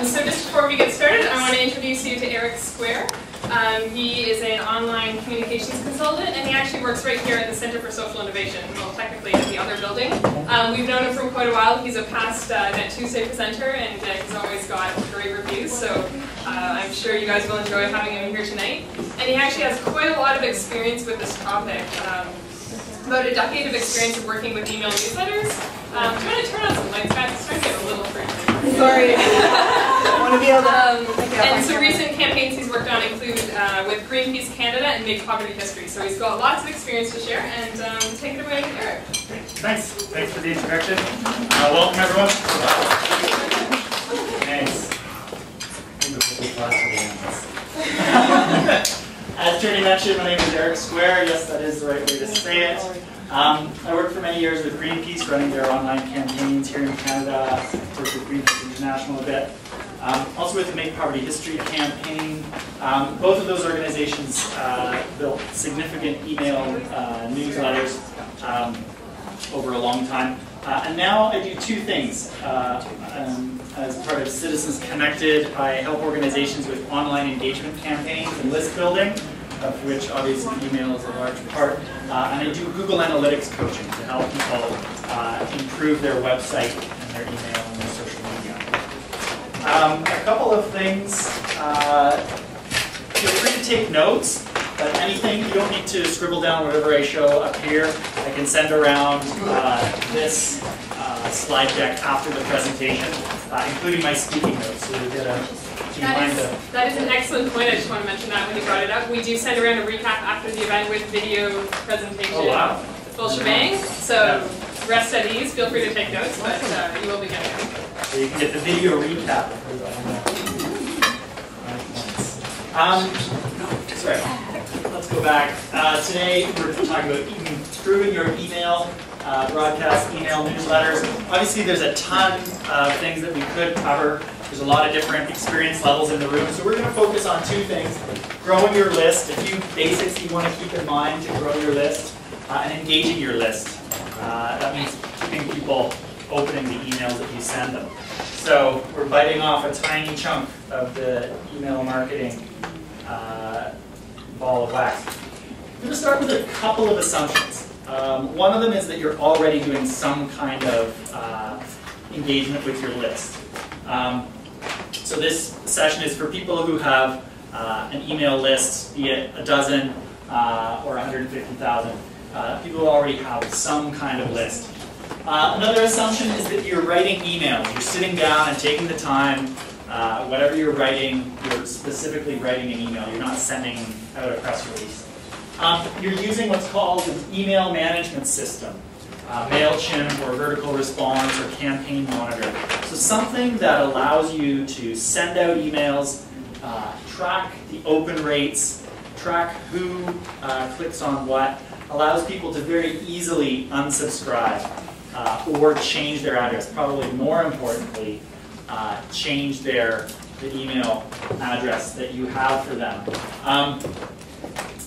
Um, so just before we get started, I want to introduce you to Eric Squair. Um, he is an online communications consultant, and he actually works right here at the Center for Social Innovation, well, technically at the other building. Um, we've known him for quite a while. He's a past uh, Net Tuesday presenter, and uh, he's always got great reviews, so uh, I'm sure you guys will enjoy having him here tonight. And he actually has quite a lot of experience with this topic. Um, about a decade of experience of working with email newsletters. Um, do you want to turn on some lights, guys? It's starting to get a little freaky. Sorry. want to be able to. Um, and some recent campaigns he's worked on include uh, with Greenpeace Canada and Make Poverty History. So he's got lots of experience to share, and um, take it away, Eric. Thanks. Thanks for the introduction. Uh, welcome, everyone. Thanks. As Trini mentioned, my name is Eric Squair. Yes, that is the right way to say it. Um, I worked for many years with Greenpeace, running their online campaigns here in Canada. Worked with Greenpeace International a bit. Um, also with the Make Poverty History campaign. Um, both of those organizations uh, built significant email uh, newsletters um, over a long time. Uh, and now I do two things. Uh, um, as part of Citizens Connected, I help organizations with online engagement campaigns and list building, of which obviously email is a large part. Uh, and I do Google Analytics coaching to help people uh, improve their website and their email and their social. Um, a couple of things. Uh, feel free to take notes, but anything, you don't need to scribble down whatever I show up here. I can send around uh, this uh, slide deck after the presentation, uh, including my speaking notes. So you get a, That is, that is an excellent point. I just want to mention that when you brought it up. We do send around a recap after the event with video presentation, Oh, wow. the full shebang. So rest at ease. Feel free to take notes, but uh, you will be getting. So you can get the video recap. Um, sorry, let's go back. Uh, today we're talking about improving your email, uh, broadcast email newsletters. Obviously there's a ton of things that we could cover. There's a lot of different experience levels in the room. So we're going to focus on two things. Growing your list, a few basics you want to keep in mind to grow your list, uh, and engaging your list. Uh, that means keeping people opening the emails that you send them. So we're biting off a tiny chunk of the email marketing uh, ball of wax. I'm going to start with a couple of assumptions. Um, one of them is that you're already doing some kind of uh, engagement with your list. Um, so this session is for people who have uh, an email list, be it a dozen uh, or 150,000. Uh, people already have some kind of list. Uh, another assumption is that you're writing emails. You're sitting down and taking the time. Uh, whatever you're writing, you're specifically writing an email. You're not sending out a press release. Um, you're using what's called an email management system, uh, MailChimp or Vertical Response or Campaign Monitor. So something that allows you to send out emails, uh, track the open rates, track who uh, clicks on what, allows people to very easily unsubscribe uh, or change their address. Probably more importantly, uh, change their the email address that you have for them. Um,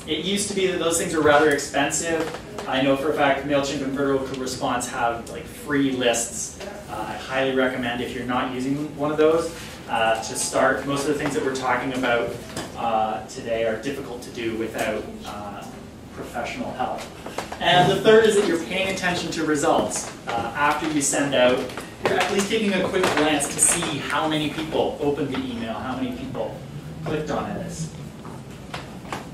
it used to be that those things were rather expensive. I know for a fact MailChimp and Vertical Response have like free lists. Uh, I highly recommend if you're not using one of those uh, to start. Most of the things that we're talking about uh, today are difficult to do without uh, professional help. And the third is that you're paying attention to results. Uh, after you send out, you're at least taking a quick glance to see how many people opened the email, how many people clicked on it.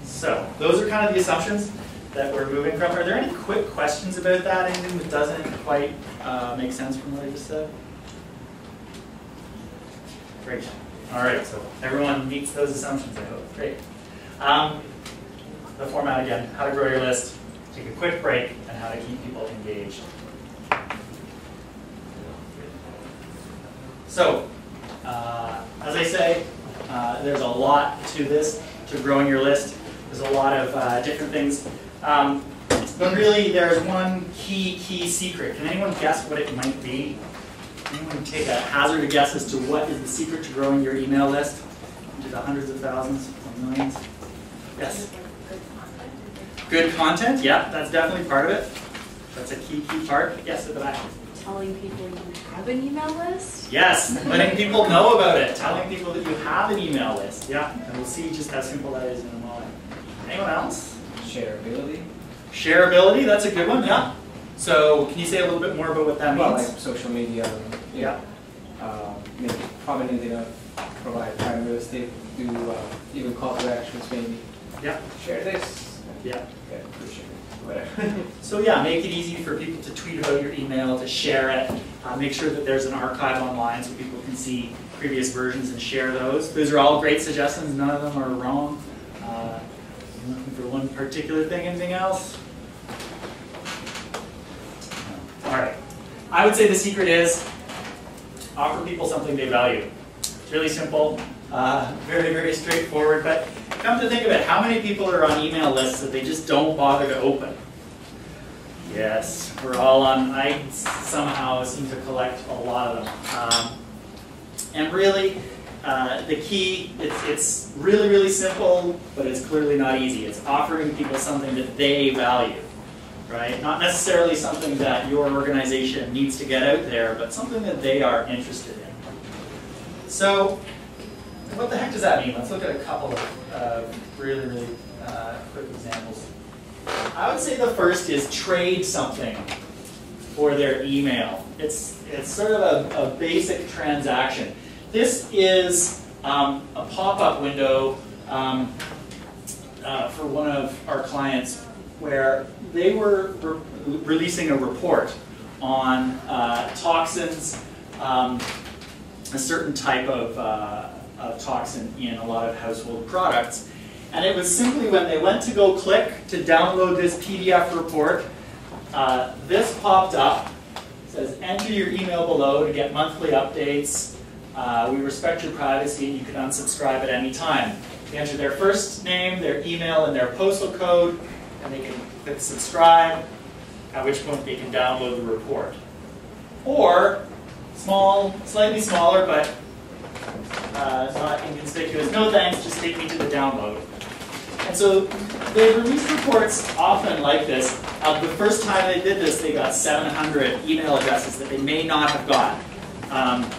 So those are kind of the assumptions that we're moving from. Are there any quick questions about that? Anything that doesn't quite uh, make sense from what I just said? Great. All right, so everyone meets those assumptions, I hope. Great. Um, the format again, how to grow your list, take a quick break, and how to keep people engaged. So, uh, as I say, uh, there's a lot to this, to growing your list. There's a lot of uh, different things. Um, but really, there's one key, key secret. Can anyone guess what it might be? Anyone take a hazard guess as to what is the secret to growing your email list into the hundreds of thousands or millions? Yes? Good content, yeah, that's definitely part of it. That's a key, key part. Yes, at the back. telling people you have an email list? Yes, letting people know about it, telling people that you have an email list. Yeah, and we'll see just how simple that is in a moment. Anyone else? Shareability. Shareability, that's a good one, yeah. So can you say a little bit more about what that Well, like means? social media, Yeah. uh, maybe prominently enough, provide prime real estate, do uh, even call to actions maybe. Yeah. Share this. Yeah. Okay, appreciate it. Whatever. So yeah, make it easy for people to tweet about your email, to share it. Uh, make sure that there's an archive online so people can see previous versions and share those. Those are all great suggestions. None of them are wrong. Uh, you looking for one particular thing? Anything else? All right. I would say the secret is offer people something they value. It's really simple, uh, very, very straightforward. But come to think of it, how many people are on email lists that they just don't bother to open? Yes, we're all on, I somehow seem to collect a lot of them. Um, and really, uh, the key, it's, it's really, really simple, but it's clearly not easy. It's offering people something that they value, right? Not necessarily something that your organization needs to get out there, but something that they are interested in. So, what the heck does that mean? Let's look at a couple of uh, really, really uh, quick examples. I would say the first is trade something for their email. It's, it's sort of a, a basic transaction. This is um, a pop-up window um, uh, for one of our clients where they were re releasing a report on uh, toxins, um, a certain type of, uh, of toxin in a lot of household products. And it was simply when they went to go click to download this PDF report, uh, this popped up. It says, enter your email below to get monthly updates. Uh, we respect your privacy and you can unsubscribe at any time. They enter their first name, their email, and their postal code, and they can click subscribe, at which point they can download the report. Or, small, slightly smaller, but uh, not inconspicuous, no thanks, just take me to the download. And so they release reports often like this. Uh, the first time they did this, they got 700 email addresses that they may not have gotten. Um,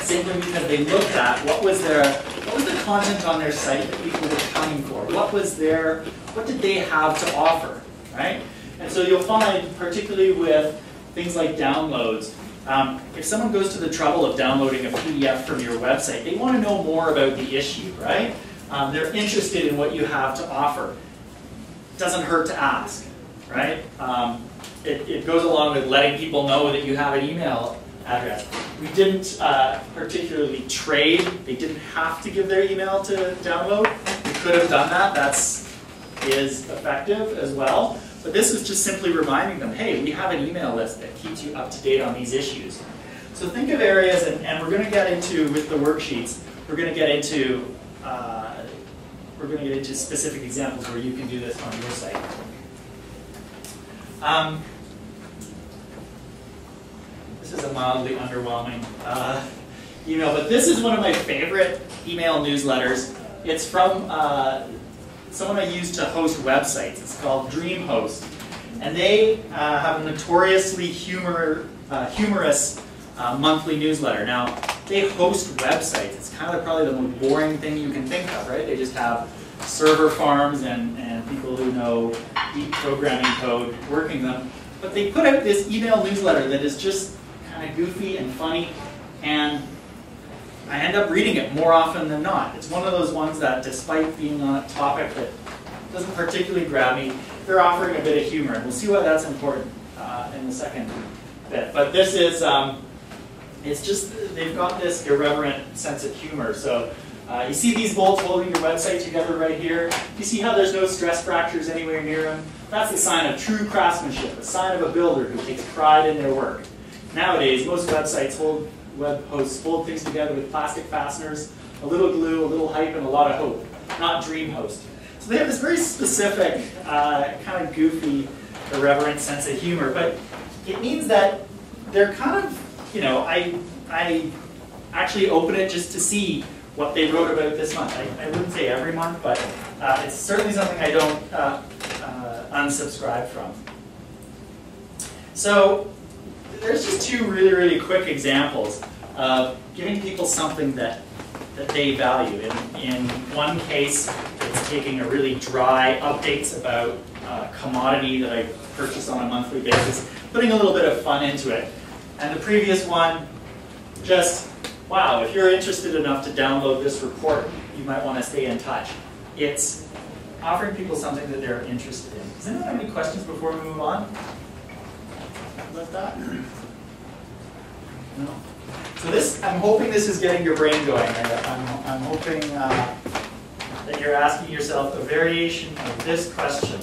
simply because they looked at what was their what was the content on their site that people were coming for. What was their what did they have to offer, right? And so you'll find, particularly with things like downloads, um, if someone goes to the trouble of downloading a PDF from your website, they want to know more about the issue, right? Um, they're interested in what you have to offer. Doesn't hurt to ask, right? Um, it, it, goes along with letting people know that you have an email address. We didn't uh, particularly trade. They didn't have to give their email to download. We could have done that. That's is effective as well. But this is just simply reminding them, hey, we have an email list that keeps you up to date on these issues. So think of areas, and, and we're going to get into, with the worksheets, we're going to get into uh, we're going to get into specific examples where you can do this on your site. Um, this is a mildly underwhelming uh, email, but this is one of my favorite email newsletters. It's from uh, someone I use to host websites. It's called DreamHost. And they uh, have a notoriously humor, uh, humorous uh, monthly newsletter. Now, they host websites. It's kind of probably the most boring thing you can think of, right? They just have server farms and, and people who know deep programming code working them. But they put out this email newsletter that is just kind of goofy and funny, and I end up reading it more often than not. It's one of those ones that, despite being on a topic that doesn't particularly grab me, they're offering a bit of humor. And we'll see why that's important uh, in the second bit. But this is, um, it's just, they've got this irreverent sense of humor. So uh, you see these bolts holding your website together right here? You see how there's no stress fractures anywhere near them? That's a sign of true craftsmanship, a sign of a builder who takes pride in their work. Nowadays, most websites hold web hosts hold things together with plastic fasteners, a little glue, a little hype, and a lot of hope, not DreamHost. So they have this very specific, uh, kind of goofy, irreverent sense of humor, but it means that they're kind of, you know, I, I actually open it just to see what they wrote about this month. I, I wouldn't say every month, but uh, it's certainly something I don't uh, uh, unsubscribe from. So there's just two really, really quick examples of giving people something that, that they value. In, in one case, it's taking a really dry updates about a commodity that I purchase on a monthly basis, putting a little bit of fun into it. And the previous one, just, wow, if you're interested enough to download this report, you might want to stay in touch. It's offering people something that they're interested in. Does anyone have any questions before we move on? About that? No? So this, I'm hoping this is getting your brain going. I'm, I'm hoping uh, that you're asking yourself a variation of this question.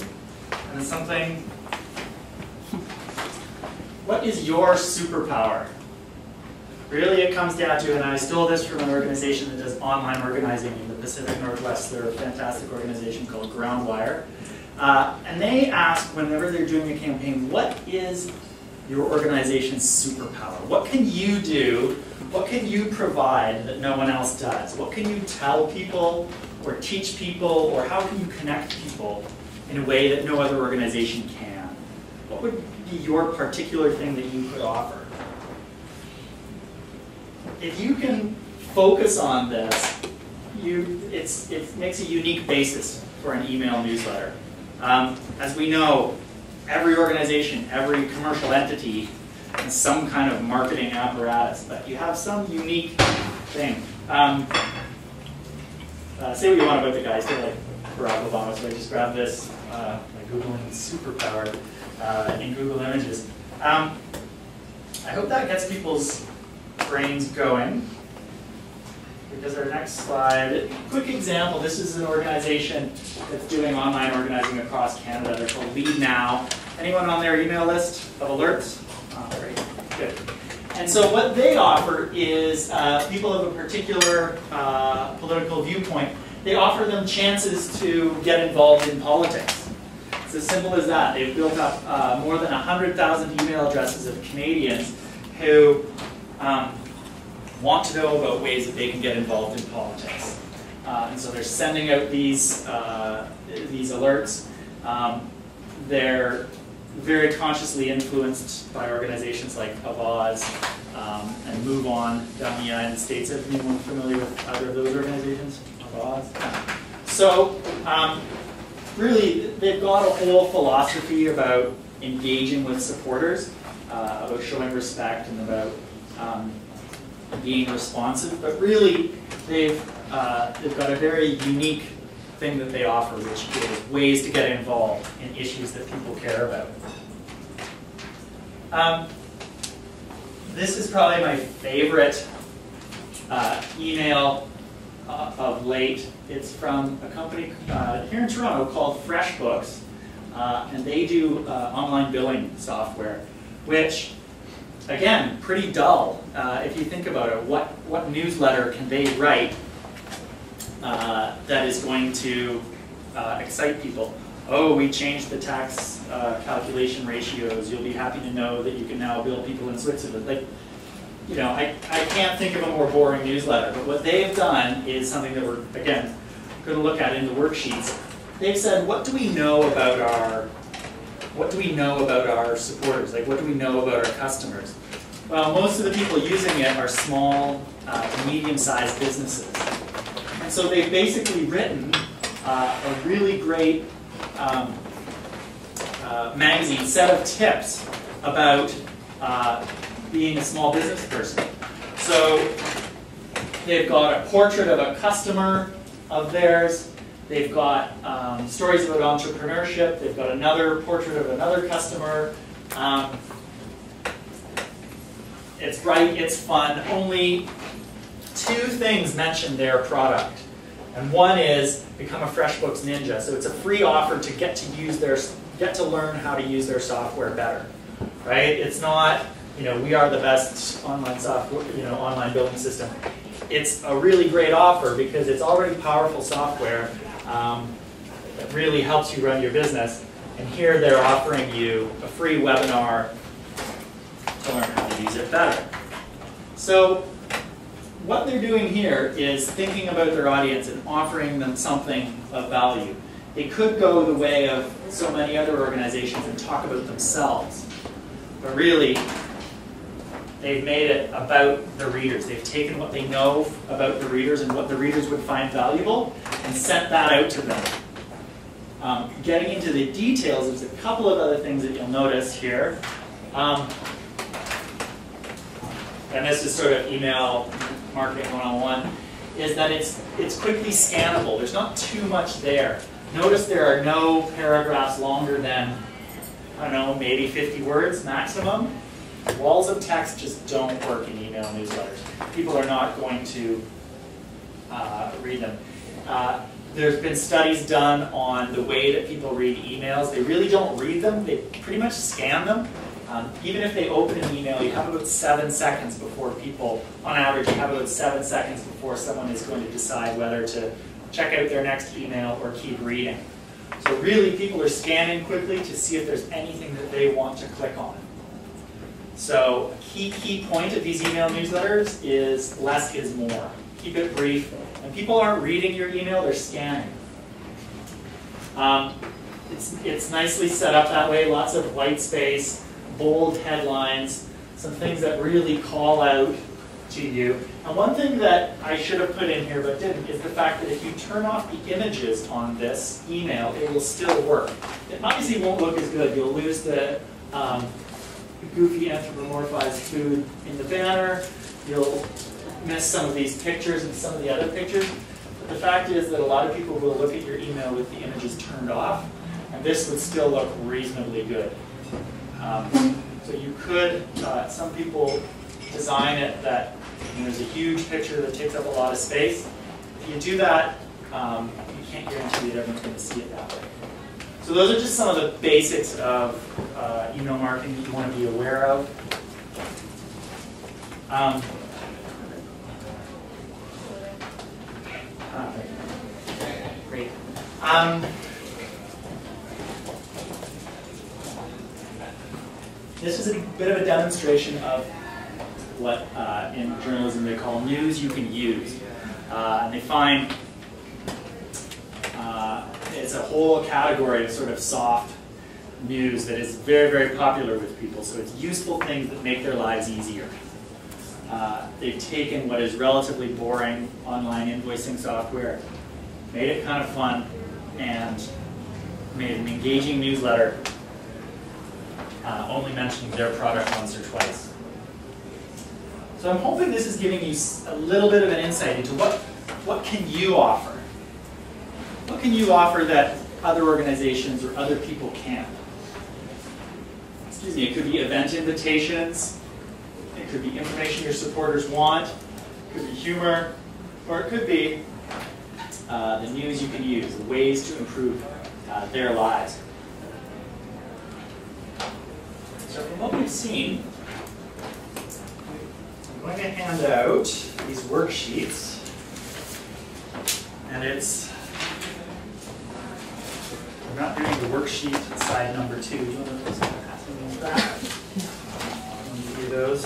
And it's something, what is your superpower? Really, it comes down to, and I stole this from an organization that does online organizing in the Pacific Northwest. They're a fantastic organization called Groundwire. Uh, and they ask, whenever they're doing a campaign, what is your organization's superpower? What can you do? What can you provide that no one else does? What can you tell people or teach people or how can you connect people in a way that no other organization can? What would be your particular thing that you could offer? If you can focus on this, you, it's, it makes a unique basis for an email newsletter. Um, as we know, every organization, every commercial entity has some kind of marketing apparatus, but you have some unique thing. Um, uh, say what you want about the guy, say like Barack Obama, so I just grabbed this uh, by Googling superpower uh, in Google Images. Um, I hope that gets people's brains going. Because our next slide, quick example, this is an organization that's doing online organizing across Canada. They're called Leadnow. Anyone on their email list of alerts? Oh, great, good. And so what they offer is uh, people of a particular uh, political viewpoint, they offer them chances to get involved in politics. It's as simple as that. They've built up uh, more than 100,000 email addresses of Canadians who um, want to know about ways that they can get involved in politics. Uh, and so they're sending out these, uh, these alerts. Um, they're very consciously influenced by organizations like Avaaz um, and MoveOn down the United States. Is anyone familiar with either of those organizations? Avaaz? So um, really, they've got a whole philosophy about engaging with supporters, uh, about showing respect and about um, being responsive, but really they've, uh, they've got a very unique thing that they offer, which is ways to get involved in issues that people care about. Um, this is probably my favorite uh, email uh, of late. It's from a company uh, here in Toronto called FreshBooks, uh, and they do uh, online billing software, which again, pretty dull uh, if you think about it. What, what newsletter can they write uh, that is going to uh, excite people? Oh, we changed the tax uh, calculation ratios. You'll be happy to know that you can now bill people in Switzerland. Like, you know, I, I can't think of a more boring newsletter, but what they've done is something that we're, again, going to look at in the worksheets. They've said, what do we know about our what do we know about our supporters? Like, what do we know about our customers? Well, most of the people using it are small uh, medium-sized businesses. And so they've basically written uh, a really great um, uh, magazine set of tips about uh, being a small business person. So they've got a portrait of a customer of theirs, They've got um, stories about entrepreneurship. They've got another portrait of another customer. Um, it's bright, it's fun. Only two things mention their product. And one is become a FreshBooks Ninja. So it's a free offer to get to use their, get to learn how to use their software better. Right? It's not, you know, we are the best online software, you know, online building system. It's a really great offer because it's already powerful software um, that really helps you run your business. And here they're offering you a free webinar to learn how to use it better. So what they're doing here is thinking about their audience and offering them something of value. They could go the way of so many other organizations and talk about themselves. But really, they've made it about the readers. They've taken what they know about the readers and what the readers would find valuable and sent that out to them. Um, getting into the details, there's a couple of other things that you'll notice here. Um, and this is sort of email marketing one-on-one, is that it's, it's quickly scannable. There's not too much there. Notice there are no paragraphs longer than, I don't know, maybe 50 words maximum. Walls of text just don't work in email newsletters. People are not going to uh, read them. Uh, there's been studies done on the way that people read emails. They really don't read them. They pretty much scan them. Um, even if they open an email, you have about seven seconds before people, on average, you have about seven seconds before someone is going to decide whether to check out their next email or keep reading. So really, people are scanning quickly to see if there's anything that they want to click on. So a key, key point of these email newsletters is less is more. Keep it brief. And people aren't reading your email, they're scanning. Um, it's, it's nicely set up that way, lots of white space, bold headlines, some things that really call out to you. And one thing that I should have put in here but didn't is the fact that if you turn off the images on this email, it will still work. It obviously won't look as good. You'll lose the um, goofy anthropomorphized food in the banner. You'll miss some of these pictures and some of the other pictures. But the fact is that a lot of people will look at your email with the images turned off, and this would still look reasonably good. Um, so you could, uh, some people design it that there's a huge picture that takes up a lot of space. If you do that, um, you can't guarantee that everyone's going to see it that way. So those are just some of the basics of uh, email marketing that you want to be aware of. Um, great. Um, this is a bit of a demonstration of what uh, in journalism they call news you can use. Uh, and they find uh, it's a whole category of sort of soft news that is very, very popular with people. So it's useful things that make their lives easier. Uh, they've taken what is relatively boring online invoicing software, made it kind of fun, and made an engaging newsletter uh, only mentioning their product once or twice. So I'm hoping this is giving you a little bit of an insight into what, what can you offer? Can you offer that other organizations or other people can't? Excuse me, it could be event invitations, it could be information your supporters want, it could be humor, or it could be uh, the news you can use, the ways to improve uh, their lives. So from what we've seen, I'm going to hand out these worksheets. And it's, we're not doing the worksheet side number two. Do you want to pass me back? Do those.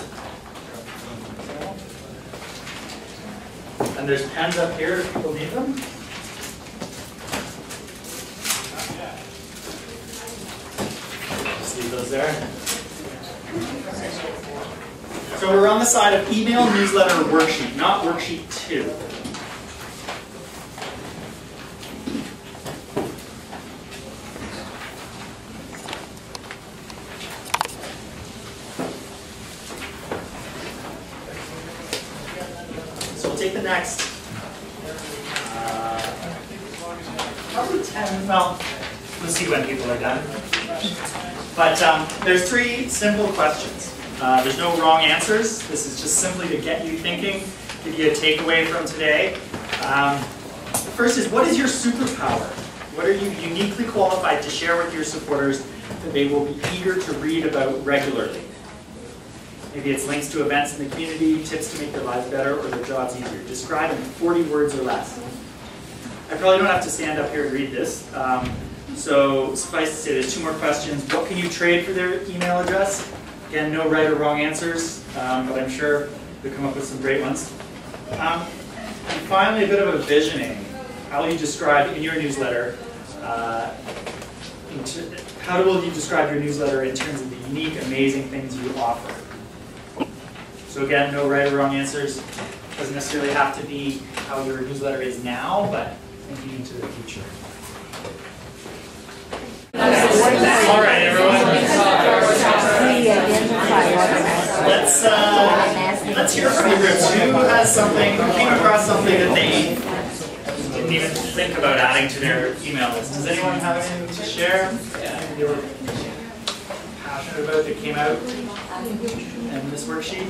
And there's pens up here if people need them. Just leave those there. So we're on the side of email newsletter worksheet, not worksheet two. So we'll take the next. Uh, probably 10, well, we'll see when people are done. But um, there's three simple questions. Uh, there's no wrong answers. This is just simply to get you thinking, give you a takeaway from today. Um, first is, what is your superpower? What are you uniquely qualified to share with your supporters that they will be eager to read about regularly? Maybe it's links to events in the community, tips to make their lives better or their jobs easier. Describe in 40 words or less. I probably don't have to stand up here and read this. Um, so suffice to say, there's two more questions. What can you trade for their email address? Again, no right or wrong answers, um, but I'm sure you'll come up with some great ones. Um, and finally, a bit of a visioning. How will you describe in your newsletter, uh, how will you describe your newsletter in terms of the unique, amazing things you offer? So again, no right or wrong answers. Doesn't necessarily have to be how your newsletter is now, but thinking into the future. All right, everyone. Let's uh, let's hear from the groups. Who has something, who came across something that they didn't even think about adding to their email list? Does anyone have anything to share? Yeah, they were passionate about that came out in this worksheet.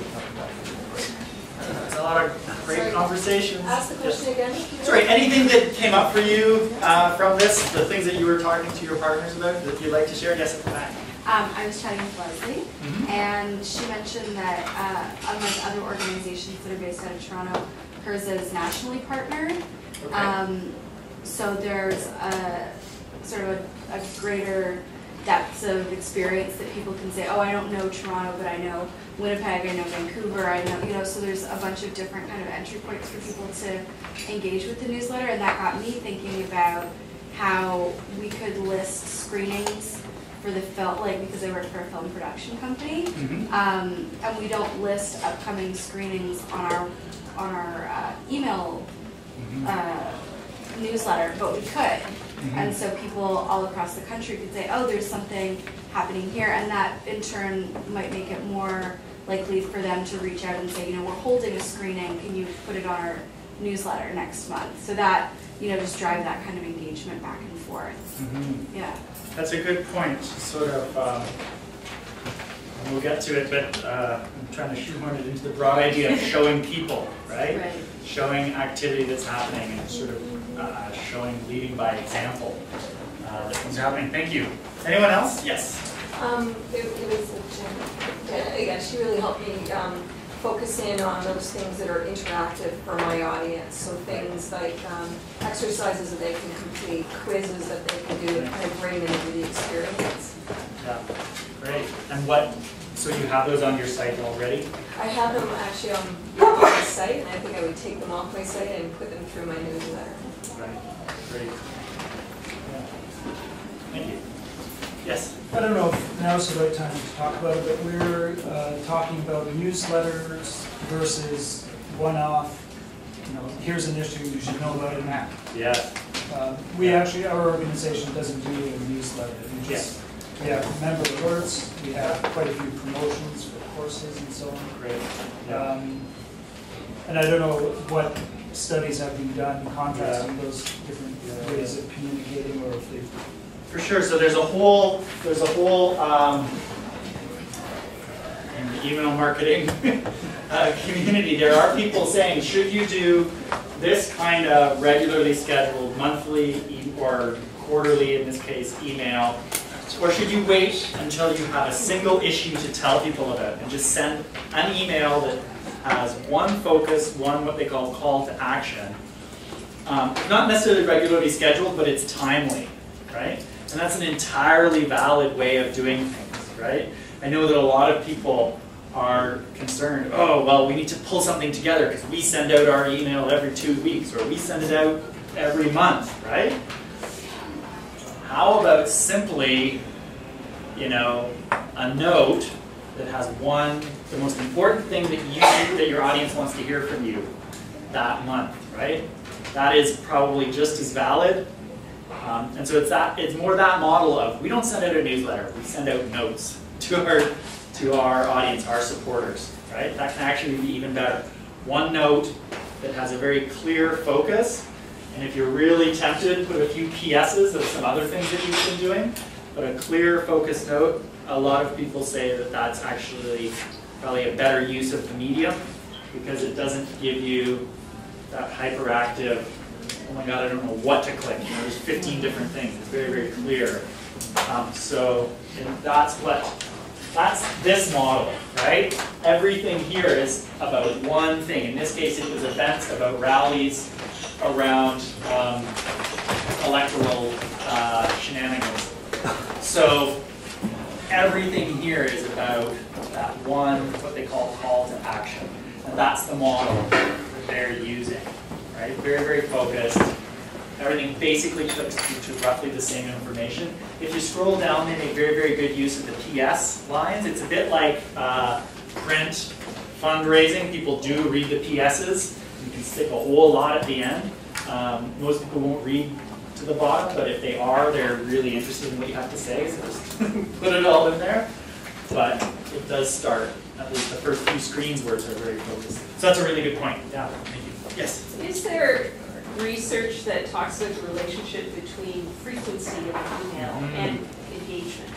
There's a lot of great conversations. Ask the question again. Sorry, anything that came up for you uh, from this, the things that you were talking to your partners about that you'd like to share? Yes, at the back. Um, I was chatting with Leslie, Mhm. and she mentioned that uh, unlike other organizations that are based out of Toronto, hers is nationally partnered. Okay. Um, so there's a sort of a, a greater depths of experience that people can say, oh, I don't know Toronto, but I know Winnipeg, I know Vancouver, I know, you know, so there's a bunch of different kind of entry points for people to engage with the newsletter, and that got me thinking about how we could list screenings for the film, like, because I work for a film production company, Mhm. um, and we don't list upcoming screenings on our, on our, uh, email, Mhm. uh, newsletter, but we could. Mhm. And so people all across the country could say, oh, there's something happening here, and that in turn might make it more likely for them to reach out and say, you know, we're holding a screening, can you put it on our newsletter next month? So that, you know, just drive that kind of engagement back and forth, Mhm. yeah. That's a good point, sort of, um, we'll get to it, but uh, I'm trying to shoehorn it into the broad idea of showing people, right? Showing activity that's happening and sort of uh, showing, leading by example uh, that things are happening. Thank you. Anyone else? Yes. Um, it, it was, again, she really helped me, um, focus in on those things that are interactive for my audience. So things like, um, exercises that they can complete, quizzes that they can do, to kind of bring them into the experience. Yeah, great. And what, so you have those on your site already? I have them actually on my site, and I think I would take them off my site and put them through my newsletter. Right, great. Yeah. Thank you. Yes? I don't know if now is the right time to talk about it, but we're uh, talking about newsletters versus one-off, you know, here's an issue, you should know about it now. Yes. Um, We actually, our organization doesn't do a newsletter, we just, we have member alerts, we have quite a few promotions for courses and so on. Great. Yeah. Um, And I don't know what studies have been done contrasting those different ways of communicating, or if they've For sure, so there's a whole, there's a whole, um, in the email marketing uh, community, there are people saying, should you do this kind of regularly scheduled monthly e- or quarterly, in this case, email? Or should you wait until you have a single issue to tell people about and just send an email that has one focus, one what they call call to action? Um, not necessarily regularly scheduled, but it's timely, right? And that's an entirely valid way of doing things, right? I know that a lot of people are concerned, oh, well, we need to pull something together because we send out our email every two weeks or we send it out every month, right? How about simply, you know, a note that has one, the most important thing that you, that your audience wants to hear from you that month, right? That is probably just as valid. Um, and so it's that, it's more that model of, we don't send out a newsletter, we send out notes to our, to our audience, our supporters, right? That can actually be even better. One note that has a very clear focus, and if you're really tempted, put a few PSs of some other things that you've been doing, but a clear focused note, a lot of people say that that's actually probably a better use of the medium because it doesn't give you that hyperactive, oh my god, I don't know what to click. You know, there's 15 different things. It's very, very clear. Um, so that's what, that's this model, right? Everything here is about one thing. In this case, it was events about rallies around um, electoral uh, shenanigans. So everything here is about that one, what they call call to action. And that's the model that they're using, right? Very, very focused. Everything basically clicks to, roughly the same information. If you scroll down, they make very, very good use of the PS lines. It's a bit like uh, print fundraising, people do read the PSs. You can stick a whole lot at the end. Um, most people won't read to the bottom, but if they are, they're really interested in what you have to say, so just put it all in there. But it does start, at least the first few screens words are very focused. So that's a really good point. Yeah, thank you. Yes? Is there research that talks about the relationship between frequency of email Mhm. and engagement?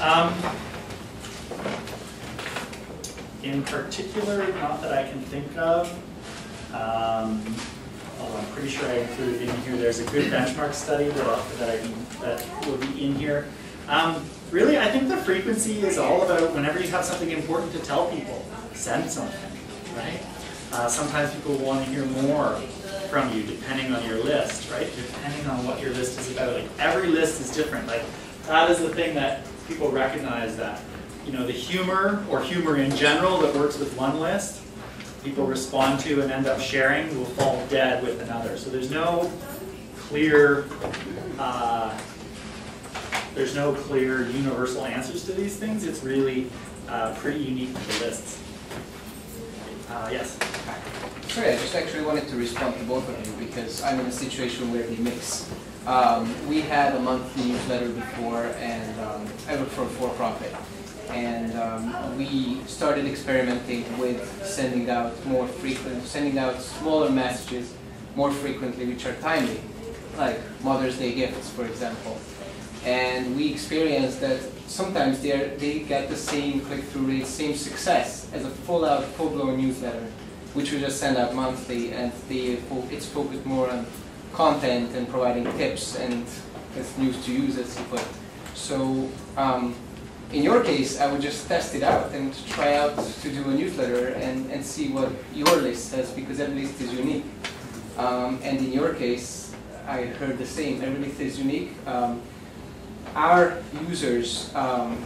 Um, in particular, not that I can think of. Um, although I'm pretty sure I included in here, there's a good benchmark study that, I can, that will be in here. Um, really, I think the frequency is all about whenever you have something important to tell people, send something, right? Uh, sometimes people want to hear more from you depending on your list, right? Depending on what your list is about. Like every list is different. Like that is the thing that people recognize that, you know, the humor or humor in general that works with one list, people respond to and end up sharing will fall dead with another. So there's no clear, uh, there's no clear universal answers to these things. It's really uh, pretty unique to the lists. Uh, yes. Sorry, I just actually wanted to respond to both of you because I'm in a situation where we mix. Um, we had a monthly newsletter before, and um, I work for a for-profit, and um, we started experimenting with sending out more frequent, sending out smaller messages more frequently, which are timely, like Mother's Day gifts, for example. And we experienced that sometimes they they get the same click-through rate, same success as a full-out, full-blown newsletter which we just send out monthly, and the, it's focused more on content and providing tips and news to use, as you put. So um, in your case, I would just test it out and try out to do a newsletter and, and see what your list says, because every list is unique. Um, and in your case, I heard the same, every list is unique. Um, our users um,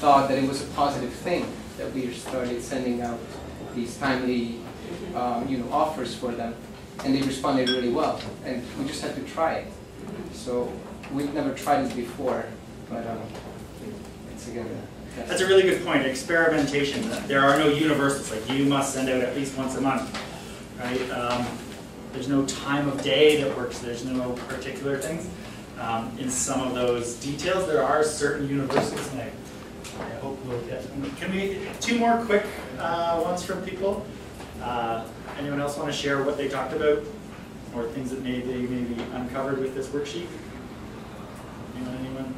thought that it was a positive thing that we started sending out these timely um, you know, offers for them, and they responded really well. And we just had to try it. So we've never tried it before, but um, it's again. test. That's a really good point. Experimentation. There are no universals. Like you must send out at least once a month, right? Um, there's no time of day that works. There's no particular things. Um, in some of those details, there are certain universals, and I, I hope we'll get. Can we two more quick uh, ones from people? Uh, anyone else want to share what they talked about, or things that maybe they maybe uncovered with this worksheet? Anyone? Anyone?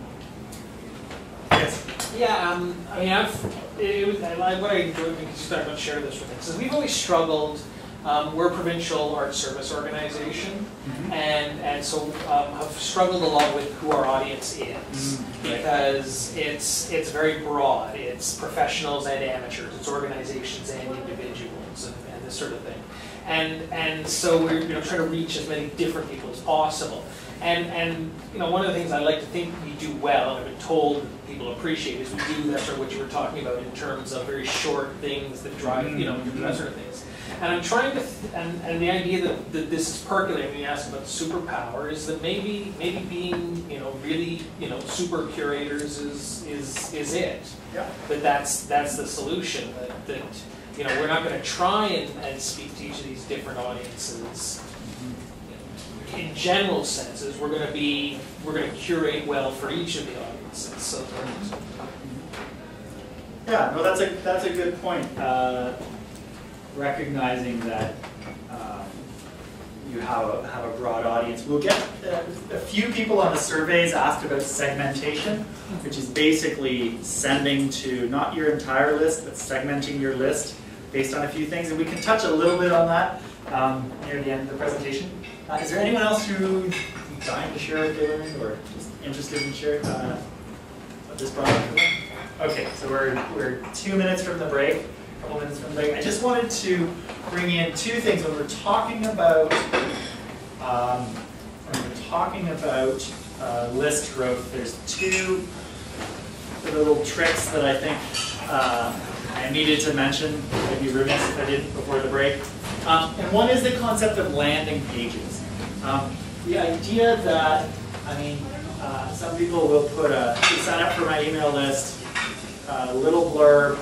Yes. Yeah, um, I mean, I've, it was, I like what I enjoyed because you started to share this with us. Is we've always struggled. Um, we're a provincial art service organization, and and so um, have struggled a lot with who our audience is Mm, right. because it's it's very broad. It's professionals and amateurs. It's organizations and individuals and this sort of thing. And and so we're you know trying to reach as many different people as possible. And and you know one of the things I like to think we do well, and I've been told people appreciate, is we do that sort of what you were talking about in terms of very short things that drive you know mm-hmm. that sort of things. And I'm trying to, th- and, and the idea that, that this is percolating, when you ask about superpower, is that maybe maybe being you know really you know super curators is is is it. Yeah. But that's that's the solution. That, that you know we're not going to try and, and speak to each of these different audiences in general senses. We're going to be we're going to curate well for each of the audiences. So. Yeah, no, that's a, that's a good point. Uh, Recognizing that um, you have a, have a broad audience. We'll get, uh, a few people on the surveys asked about segmentation, which is basically sending to not your entire list, but segmenting your list based on a few things. And we can touch a little bit on that um, near the end of the presentation. Uh, Is there anyone else who's dying to share what they learned or just interested in sharing uh, what this brought up? Okay, so we're, we're two minutes from the break, a couple minutes from the break. I just wanted to bring in two things when we're talking about, um, when we're talking about uh, list growth, there's two little tricks that I think uh, I needed to mention. I'd be remiss if I didn't before the break. Um, and one is the concept of landing pages. Um, the idea that, I mean, uh, some people will put a, sign up for my email list, a little blurb,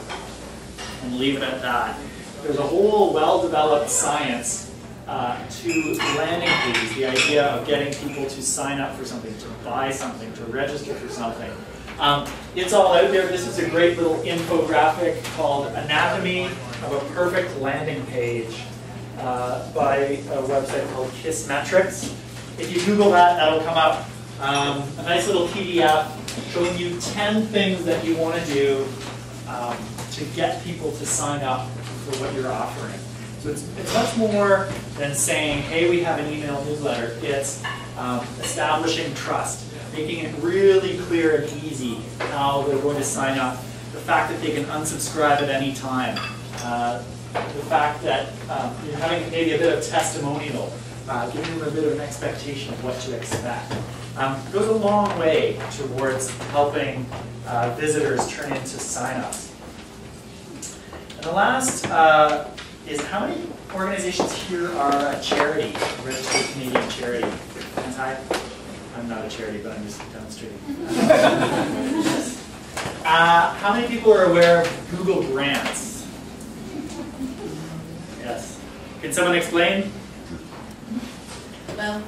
and leave it at that. There's a whole well-developed science uh, to landing pages, the idea of getting people to sign up for something, to buy something, to register for something. Um, it's all out there. This is a great little infographic called Anatomy of a Perfect Landing Page uh, by a website called Kissmetrics. If you Google that, that'll come up. Um, a nice little PDF showing you 10 things that you want to do um, to get people to sign up for what you're offering. So it's, it's much more than saying, hey, we have an email newsletter. It's um, establishing trust, making it really clear and easy how they're going to sign up. The fact that they can unsubscribe at any time. Uh, the fact that um, you're having maybe a bit of testimonial, uh, giving them a bit of an expectation of what to expect. Um, goes a long way towards helping uh, visitors turn into signups. And the last uh, is how many organizations here are a charity, registered Canadian charity? Hands. I'm not a charity, but I'm just demonstrating. uh, how many people are aware of Google Grants? Yes. Can someone explain? Well,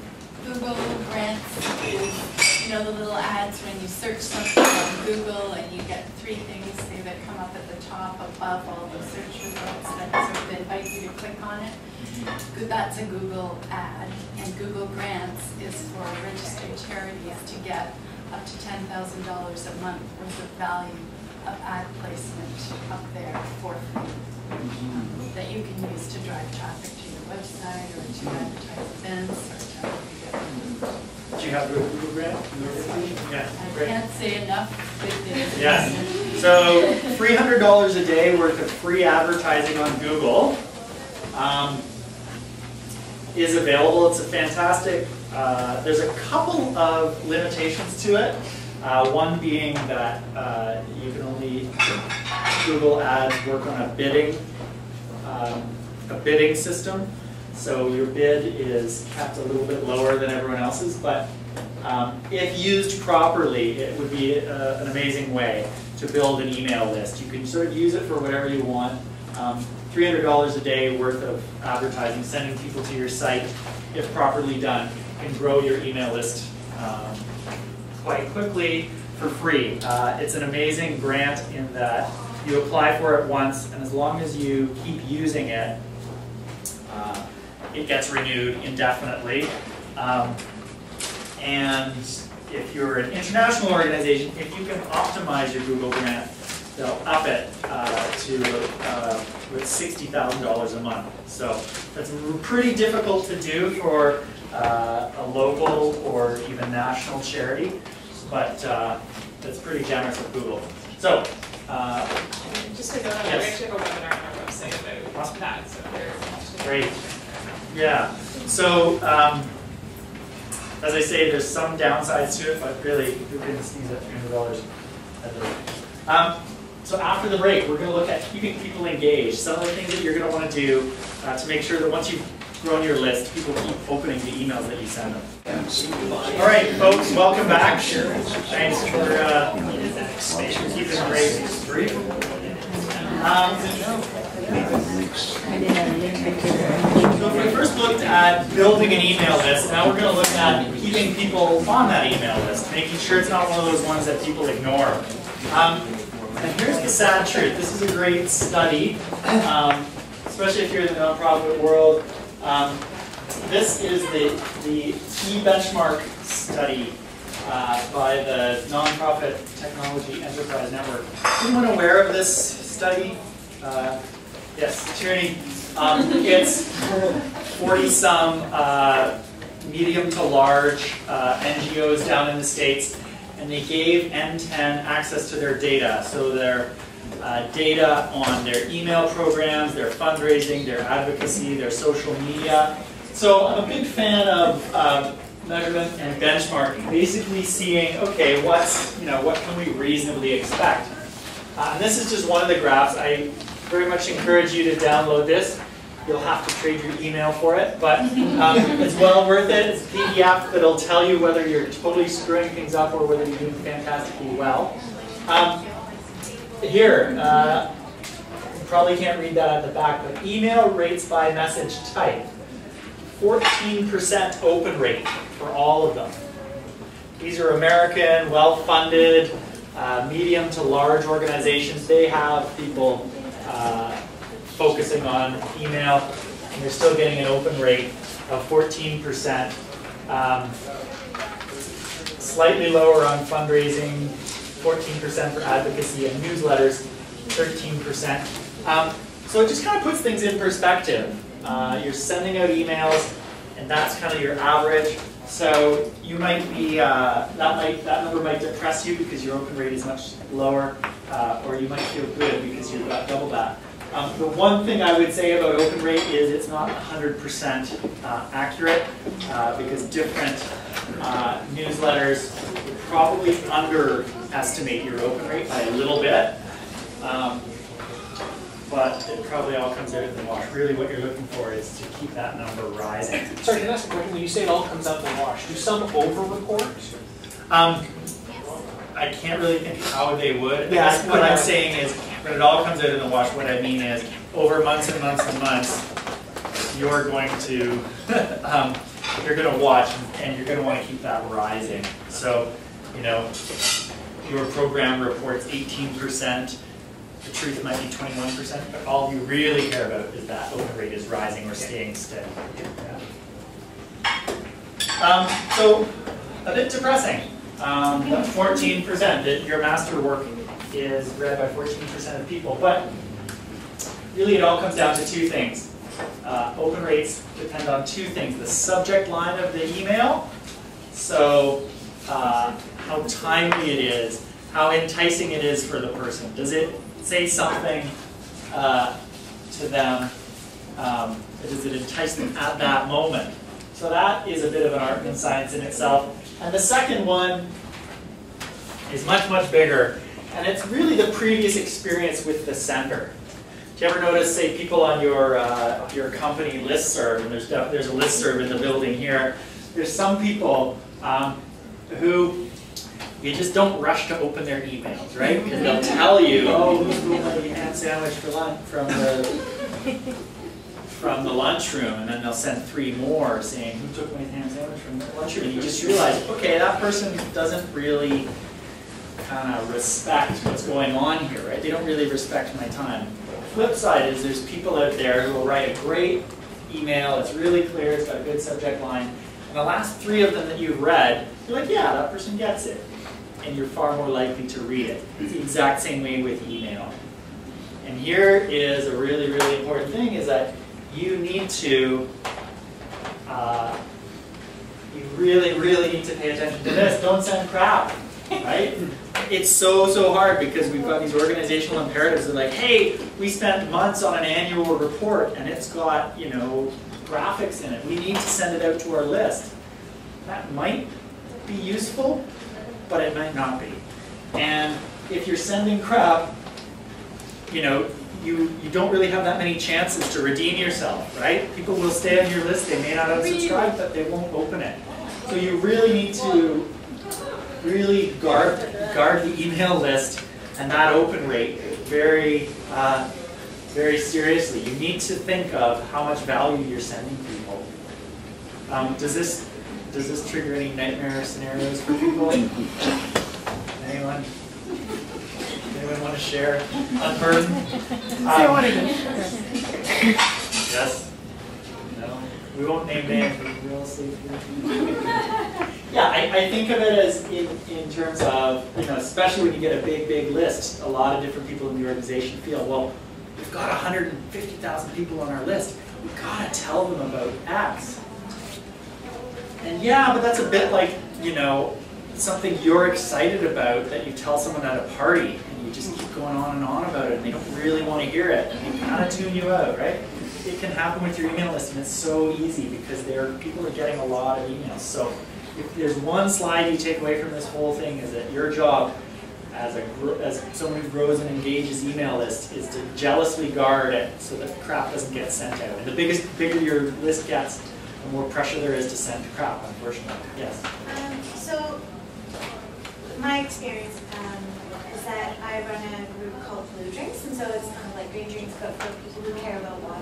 Google Grants is, you know, the little ads when you search something on Google and you get three things say, that come up at the top above all the search results that sort of invite you to click on it. That's a Google ad, and Google Grants is for registered charities to get up to ten thousand dollars a month worth of value of ad placement up there for free that you can use to drive traffic to your website or to advertise events or to. Do you have a Google Grant? Yeah, I great. can't say enough good things. Yes. So $300 a day worth of free advertising on Google um, is available. It's a fantastic, uh, there's a couple of limitations to it. Uh, one being that uh, you can only, Google ads work on a bidding, um, a bidding system. So your bid is capped a little bit lower than everyone else's, but um, if used properly, it would be uh, an amazing way to build an email list. You can sort of use it for whatever you want. Um, $300 a day worth of advertising, sending people to your site, if properly done, can grow your email list um, quite quickly for free. Uh, it's an amazing grant in that you apply for it once, and as long as you keep using it, uh, it gets renewed indefinitely. Um, and if you're an international organization, if you can optimize your Google grant, they'll up it uh, to uh, with $60,000 a month. So that's pretty difficult to do for uh, a local or even national charity, but uh, that's pretty generous of Google. So, uh, Just to go on, we actually have a webinar on our website about Awesome. that, so. Great. Yeah. So, um, as I say, there's some downsides to it, but really, who can sneeze at $300 a day? Um, so after the break, we're going to look at keeping people engaged. Some of the things that you're going to want to do uh, to make sure that once you've grown your list, people keep opening the emails that you send them. All right, folks, welcome back. Thanks for uh, keeping break brief. Um, so if we first looked at building an email list, now we're going to look at keeping people on that email list, making sure it's not one of those ones that people ignore. Um, and here's the sad truth. This is a great study, um, especially if you're in the nonprofit world. Um, this is the, the key benchmark study uh, by the Nonprofit Technology Enterprise Network. Anyone aware of this study? Uh, yes, Tierney. Um, it's 40 some uh, medium to large uh, NGOs down in the States, and they gave NTEN access to their data. So their uh, data on their email programs, their fundraising, their advocacy, their social media. So I'm a big fan of um, measurement and benchmarking, basically seeing, okay, what's, you know, what can we reasonably expect? Uh, and this is just one of the graphs. I very much encourage you to download this. You'll have to trade your email for it, but um, it's well worth it. It's a PDF that'll tell you whether you're totally screwing things up or whether you're doing fantastically well. Um, here, uh, probably can't read that at the back, but email rates by message type. 14% open rate for all of them. These are American, well-funded, uh, medium to large organizations. They have people uh, focusing on email, and they're still getting an open rate of 14%. Um, slightly lower on fundraising, 14% for advocacy, and newsletters, 13%. Um, so it just kind of puts things in perspective. Uh, you're sending out emails, and that's kind of your average. So you might be uh, that might that number might depress you because your open rate is much lower, uh, or you might feel good because you've got double that. Um, the one thing I would say about open rate is it's not 100% uh, accurate uh, because different uh, newsletters would probably underestimate your open rate by a little bit. Um, but it probably all comes out in the wash. Really what you're looking for is to keep that number rising. Sorry, can I ask a question? When you say it all comes out in the wash, do some over-report? Um, I can't really think how they would. Yeah, what I'm saying is, when it all comes out in the wash, what I mean is, over months and months and months, you're going to, um, you're gonna watch and you're gonna wanna keep that rising. So, you know, your program reports eighteen percent, the truth might be twenty-one percent, but all you really care about is that open rate is rising or staying steady. Um, so, a bit depressing. Um, fourteen percent, that your master work is read by fourteen percent of people, but really it all comes down to two things. Uh, open rates depend on two things, the subject line of the email, so uh, how timely it is, how enticing it is for the person. Does it say something uh, to them? Um, does it entice them at that moment? So that is a bit of an art and science in itself. And the second one is much, much bigger. And it's really the previous experience with the sender. Do you ever notice, say, people on your, uh, your company listserv, and there's, there's a listserv in the building here, there's some people um, who you just don't rush to open their emails, right? Because they'll tell you, oh, who's going to ham sandwich for lunch from the from the lunchroom, and then they'll send three more saying, who took my ham sandwich from the lunchroom? And you just realize, okay, that person doesn't really kind of respect what's going on here, right? They don't really respect my time. Flip side is there's people out there who will write a great email, it's really clear, it's got a good subject line, and the last three of them that you've read, you're like, yeah, that person gets it. And you're far more likely to read it. It's the exact same way with email. And here is a really, really important thing is that you need to, uh, you really, really need to pay attention to this. Don't send crap, right? It's so, so hard because we've got these organizational imperatives that like, hey, we spent months on an annual report and it's got, you know, graphics in it. We need to send it out to our list. That might be useful, but it might not be. And if you're sending crap, you know, you, you don't really have that many chances to redeem yourself, right? People will stay on your list, they may not unsubscribe, but they won't open it. So you really need to really guard, guard the email list and that open rate very, uh, very seriously. You need to think of how much value you're sending people. Um, does this, does this trigger any nightmare scenarios for people? Anyone? Anyone want to share? Unburden? Um, Yes? We won't name names, but real safe here. Yeah, I, I think of it as in, in terms of, you know, especially when you get a big, big list, a lot of different people in the organization feel, well, we've got 150,000 people on our list, we've got to tell them about X. And yeah, but that's a bit like, you know, something you're excited about that you tell someone at a party and you just keep going on and on about it and they don't really want to hear it and they kind of tune you out, right? It can happen with your email list and it's so easy because there people are getting a lot of emails. So if there's one slide you take away from this whole thing is that your job as a as someone who grows and engages email list is to jealously guard it so that crap doesn't get sent out. And the biggest bigger your list gets, the more pressure there is to send crap, unfortunately. Yes. Um, so, my experience um, is that I run a group called Blue Drinks, and so it's kind of like green drinks, but for people who care about water.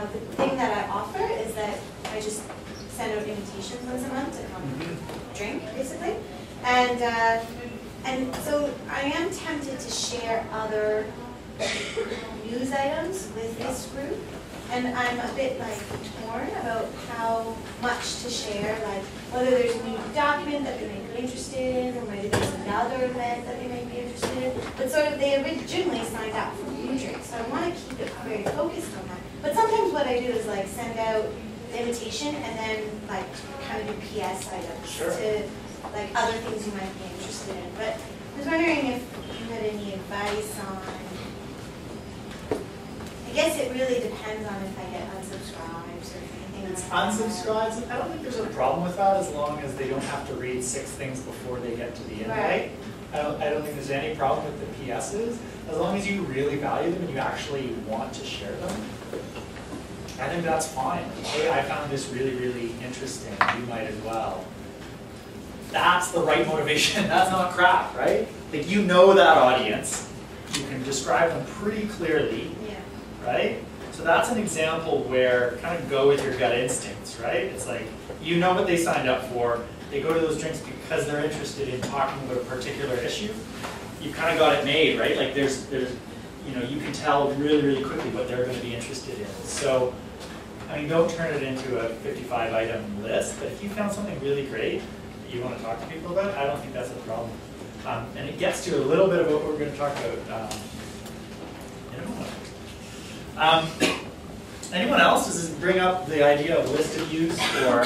Uh, the thing that I offer is that I just send out invitations once a month to come drink, basically. And uh, and so I am tempted to share other news items with this group. And I'm a bit like torn about how much to share, like whether there's a new document that they might be interested in, or maybe there's another event that they might be interested in. But sort of, they originally signed up for Blue Drink, so I want to keep it very focused on that. But sometimes what I do is like send out the invitation and then like kind of do PS items Sure. to like other things you might be interested in. But I was wondering if you had any advice on I guess it really depends on if I get unsubscribes or anything It's like unsubscribes, I don't think there's a problem with that as long as they don't have to read six things before they get to the invite. Right. I don't, I don't think there's any problem with the PSs, as long as you really value them and you actually want to share them. I think that's fine. Hey, I found this really, really interesting, you might as well. That's the right motivation, that's not crap, right? Like you know that audience, you can describe them pretty clearly, Yeah. right? So that's an example where kind of go with your gut instincts, right? It's like you know what they signed up for. They go to those drinks because they're interested in talking about a particular issue. You've kind of got it made, right? Like there's there's you know you can tell really really quickly what they're going to be interested in. So I mean, don't turn it into a 55 item list. But if you found something really great that you want to talk to people about, I don't think that's a problem. Um, and it gets to a little bit of what we're going to talk about um, in a moment. Um, anyone else? Does this bring up the idea of list of use or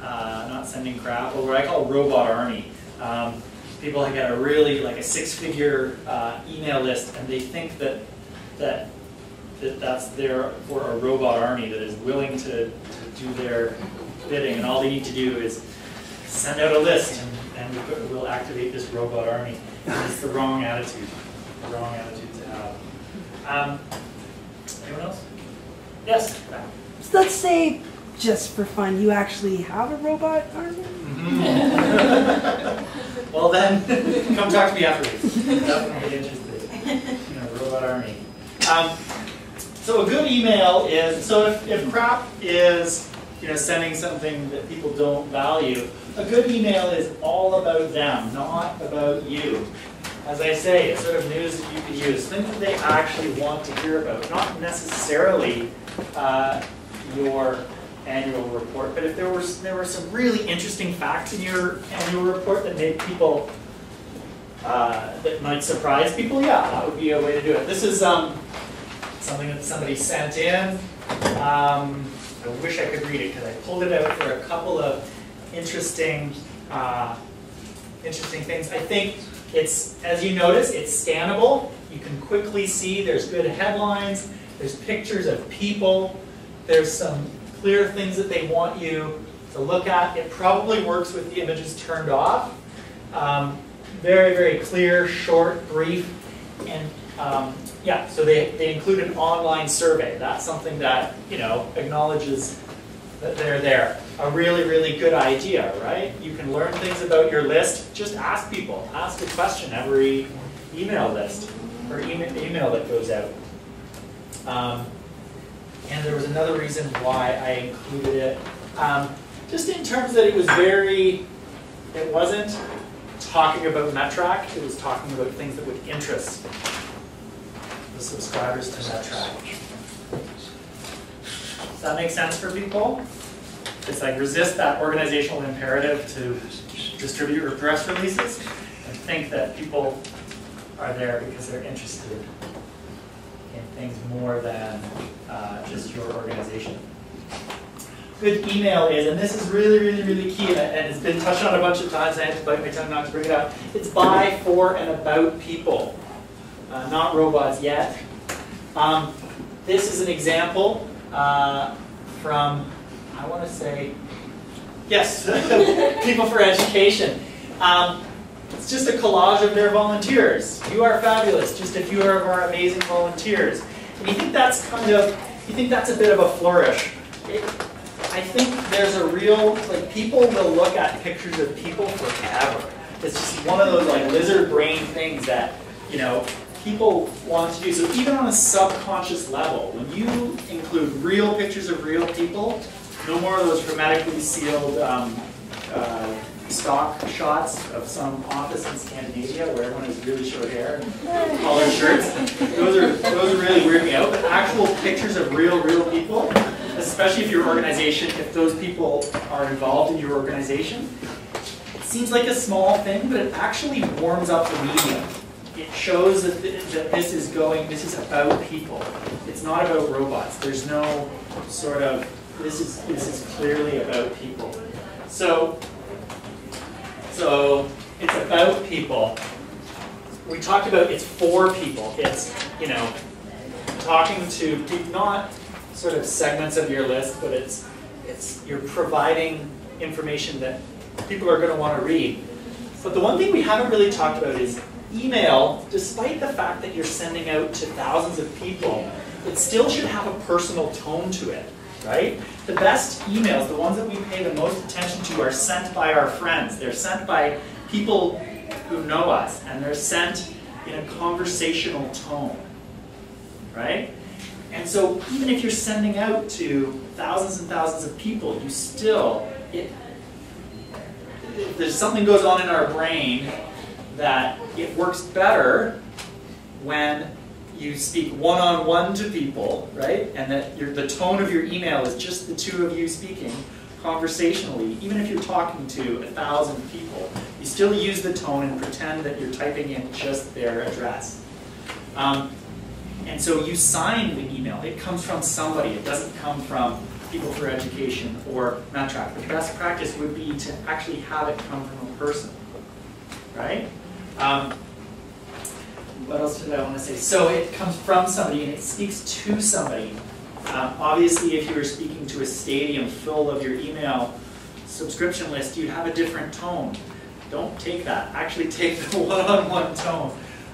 uh, not sending crap, or what I call robot army? Um, people that get a really like a six-figure uh, email list, and they think that that that that's there for a robot army that is willing to, to do their bidding, and all they need to do is send out a list, and, and we put- we'll activate this robot army. And it's the wrong attitude, the wrong attitude to have. Um, anyone else? Yes. So let's say, just for fun, you actually have a robot army? well then, come talk to me afterwards. Definitely interested in a robot army. Um, so a good email is so if, if crap is you know sending something that people don't value, a good email is all about them, not about you. As I say, it's sort of news that you can use, things that they actually want to hear about, not necessarily uh, your annual report, but if there was there were some really interesting facts in your annual report that made people uh, that might surprise people, yeah, that would be a way to do it. This is um, something that somebody sent in. Um, I wish I could read it because I pulled it out for a couple of interesting uh, interesting things. I think it's, as you notice, it's scannable. You can quickly see there's good headlines, there's pictures of people, there's some clear things that they want you to look at. It probably works with the images turned off. Um, very, very clear, short, brief, and um, yeah, so they, they include an online survey. That's something that, you know, acknowledges that they're there. A really, really good idea, right? You can learn things about your list. Just ask people. Ask a question every email list or email, email that goes out. Um, and there was another reason why I included it. Um, just in terms that it was very, it wasn't talking about Metrac, it was talking about things that would interest subscribers to Metrac. Does that make sense for people? It's like resist that organizational imperative to distribute your press releases and think that people are there because they're interested in things more than uh, just your organization. Good email is, and this is really, really, really key, and and it's been touched on a bunch of times, I had to bite my tongue not to bring it up. It's by, for, and about people, uh, not robots yet. Um, this is an example uh, from, I want to say, yes, People for Education. Um, it's just a collage of their volunteers. You are fabulous, just a few of our amazing volunteers. And you think that's kind of, you think that's a bit of a flourish. It, I think there's a real, like people will look at pictures of people forever. It's just one of those like lizard brain things that, you know, people want to do. So even on a subconscious level, when you include real pictures of real people, no more of those hermetically sealed um, uh, stock shots of some office in Scandinavia where everyone has really short hair and collared shirts. Those are those are really weird me out. But actual pictures of real, real people, especially if your organization, if those people are involved in your organization, seems like a small thing, but it actually warms up the medium. It shows that, th that this is going, this is about people. It's not about robots. There's no sort of, this is, this is clearly about people. So so it's about people. We talked about it's for people. It's, you know, talking to not sort of segments of your list, but it's, it's you're providing information that people are going to want to read. But the one thing we haven't really talked about is email, despite the fact that you're sending out to thousands of people, it still should have a personal tone to it, right? The best emails, the ones that we pay the most attention to, are sent by our friends. They're sent by people who know us, and they're sent in a conversational tone, right? And so even if you're sending out to thousands and thousands of people, you still, it, there's something goes on in our brain that it works better when you speak one-on-one to people, right? And that your, the tone of your email is just the two of you speaking conversationally. Even if you're talking to a thousand people, you still use the tone and pretend that you're typing in just their address. Um, and so you sign the email. It comes from somebody. It doesn't come from People for Education or Metrac. The best practice would be to actually have it come from a person, right? Um, what else did I want to say? So it comes from somebody and it speaks to somebody. Um, obviously, if you were speaking to a stadium full of your email subscription list, you'd have a different tone. Don't take that. Actually, take the one-on-one -on -one tone.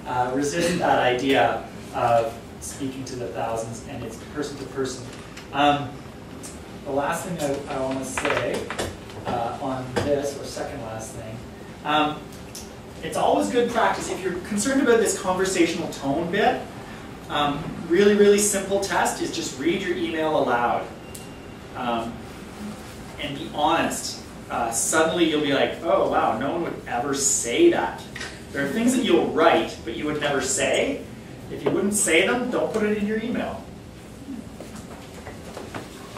Uh, resist that idea of speaking to the thousands and it's person to person. Um, the last thing I, I want to say uh, on this, or second last thing, um, it's always good practice. If you're concerned about this conversational tone bit, um, really, really simple test is just read your email aloud. Um, and be honest. Uh, suddenly you'll be like, oh wow, no one would ever say that. There are things that you'll write, but you would never say. If you wouldn't say them, don't put it in your email.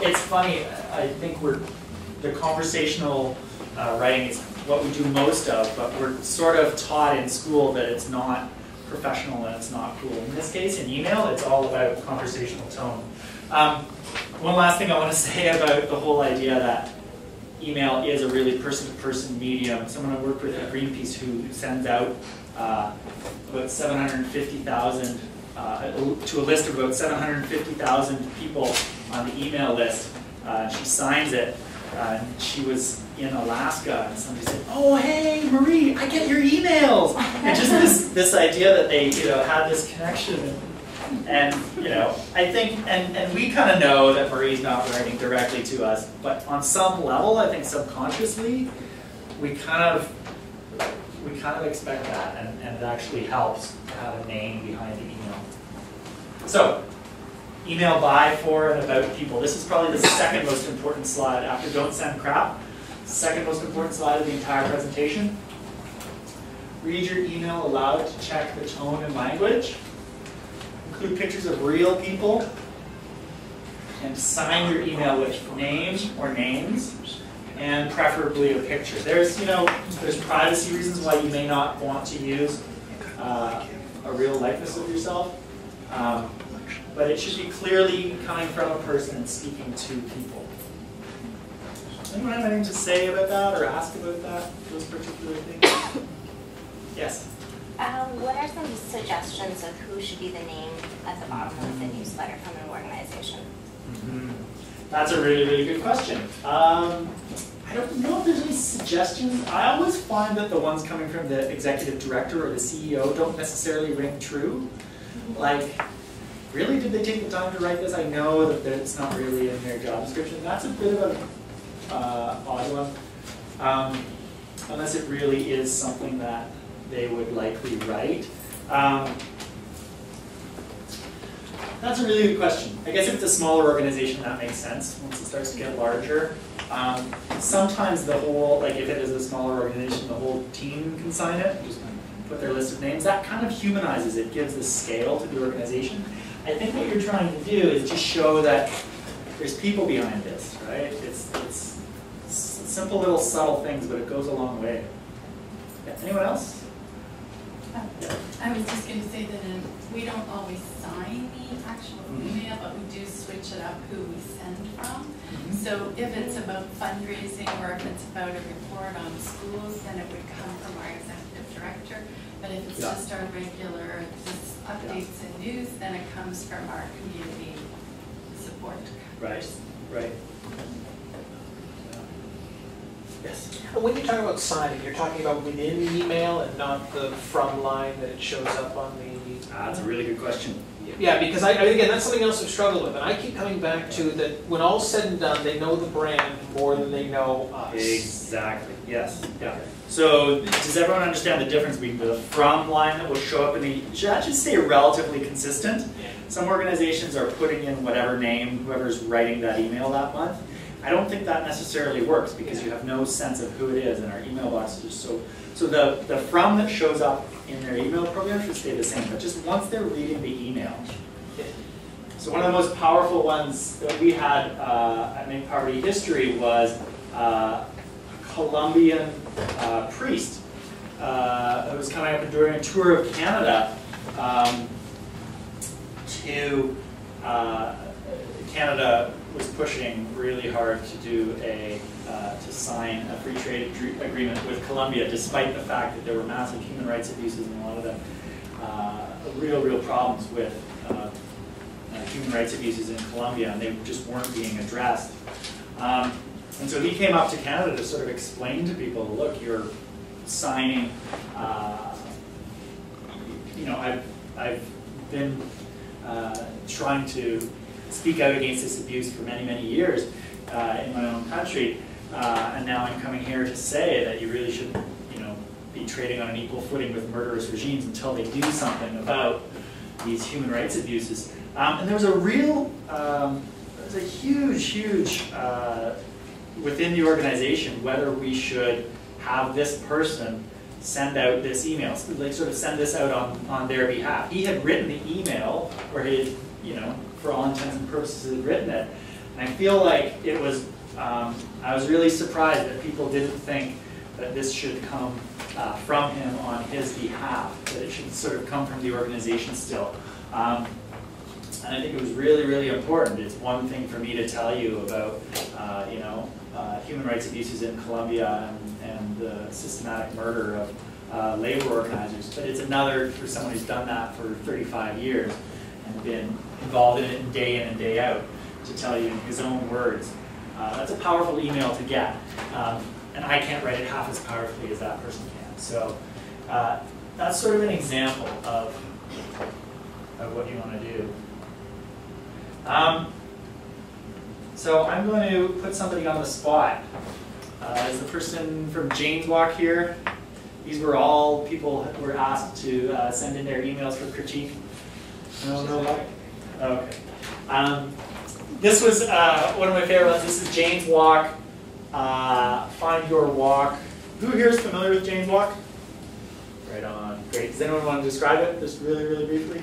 It's funny, I think we're, the conversational uh, writing is what we do most of, but we're sort of taught in school that it's not professional and it's not cool. In this case, in email, it's all about conversational tone. Um, one last thing I want to say about the whole idea that email is a really person-to-person -person medium. Someone I work with at Greenpeace who sends out uh, about 750,000 uh, to a list of about 750,000 people on the email list. Uh, she signs it. Uh, she was in Alaska and somebody said, oh, hey, Marie, I get your emails. And just this, this idea that they, you know, had this connection. And, you know, I think, and, and we kind of know that Marie's not writing directly to us, but on some level, I think subconsciously, we kind of, we kind of expect that, and, and it actually helps to have a name behind the email. So, email by, for, and about people. This is probably the second most important slide after don't send crap. Second most important slide of the entire presentation. Read your email aloud to check the tone and language. Include pictures of real people. And sign your email with name or names and preferably a picture. There's, you know, there's privacy reasons why you may not want to use uh, a real likeness of yourself. Um, but it should be clearly coming from a person and speaking to people. Anyone have anything to say about that or ask about that, those particular things? Yes? Um, what are some suggestions of who should be the name at the bottom of the newsletter from an organization? Mm -hmm. That's a really, really good question. Um, I don't know if there's any suggestions. I always find that the ones coming from the executive director or the CEO don't necessarily ring true. Like, really, did they take the time to write this? I know that it's not really in their job description. That's a bit of a uh, one, um, unless it really is something that they would likely write. Um, That's a really good question. I guess if it's a smaller organization, that makes sense. Once it starts to get larger, um, sometimes the whole, like if it is a smaller organization, the whole team can sign it. Just put their list of names. That kind of humanizes it, gives the scale to the organization. I think what you're trying to do is just show that there's people behind this, right? It's it's simple little subtle things, but it goes a long way. Yeah, Anyone else? I was just gonna say that in, we don't always sign the actual Mhm. email, but we do switch it up who we send from. Mm-hmm. So if it's about fundraising or if it's about a report on schools, then it would come from our executive director. But if it's Yeah. just our regular, just updates and news, then it comes from our community support. Right, right. Yes. When you talk about signing, you're talking about within the email and not the from line that it shows up on the. Ah, that's a really good question. Yeah, because I, I again, that's something else I've struggled with, and I keep coming back to that when all's said and done, they know the brand more than they know us. Exactly, yes, yeah. So does everyone understand the difference between the from line that will show up in the, Should that should stay relatively consistent. Some organizations are putting in whatever name, whoever's writing that email that month. I don't think that necessarily works because you have no sense of who it is and our email boxes are so, so the, the from that shows up in their email program should stay the same, but just once they're reading the email. So one of the most powerful ones that we had uh, at Make Poverty History was uh, a Colombian uh, priest uh, who was coming up and doing a tour of Canada um, uh, Canada was pushing really hard to do a uh, to sign a free trade agreement with Colombia, despite the fact that there were massive human rights abuses and a lot of them uh, real, real problems with uh, uh, human rights abuses in Colombia, and they just weren't being addressed. Um, and so he came up to Canada to sort of explain to people, look, you're signing, uh, you know, I've, I've been uh, trying to speak out against this abuse for many, many years uh, in my own country, uh, and now I'm coming here to say that you really shouldn't, you know, be trading on an equal footing with murderous regimes until they do something about these human rights abuses. Um, and there was a real, um, there was a huge, huge uh, within the organization whether we should have this person send out this email, like sort of send this out on, on their behalf. He had written the email, or he had, you know, for all intents and purposes had written it. And I feel like it was, um, I was really surprised that people didn't think that this should come uh, from him on his behalf, that it should sort of come from the organization still. Um, and I think it was really, really important. It's one thing for me to tell you about, uh, you know, uh, human rights abuses in Colombia and, and the systematic murder of uh, labor organizers, but it's another for someone who's done that for 35 years and been involved in it day in and day out to tell you in his own words. Uh, that's a powerful email to get, um, and I can't write it half as powerfully as that person can. So uh, that's sort of an example of, of what you want to do. Um, so I'm going to put somebody on the spot. Uh, is the person from Jane's Walk here? These were all people who were asked to uh, send in their emails for critique. No, no? Okay. Um, this was uh, one of my favorite ones. This is Jane's Walk. Uh, find your walk. Who here is familiar with Jane's Walk? Right on. Great. Does anyone want to describe it just really, really briefly?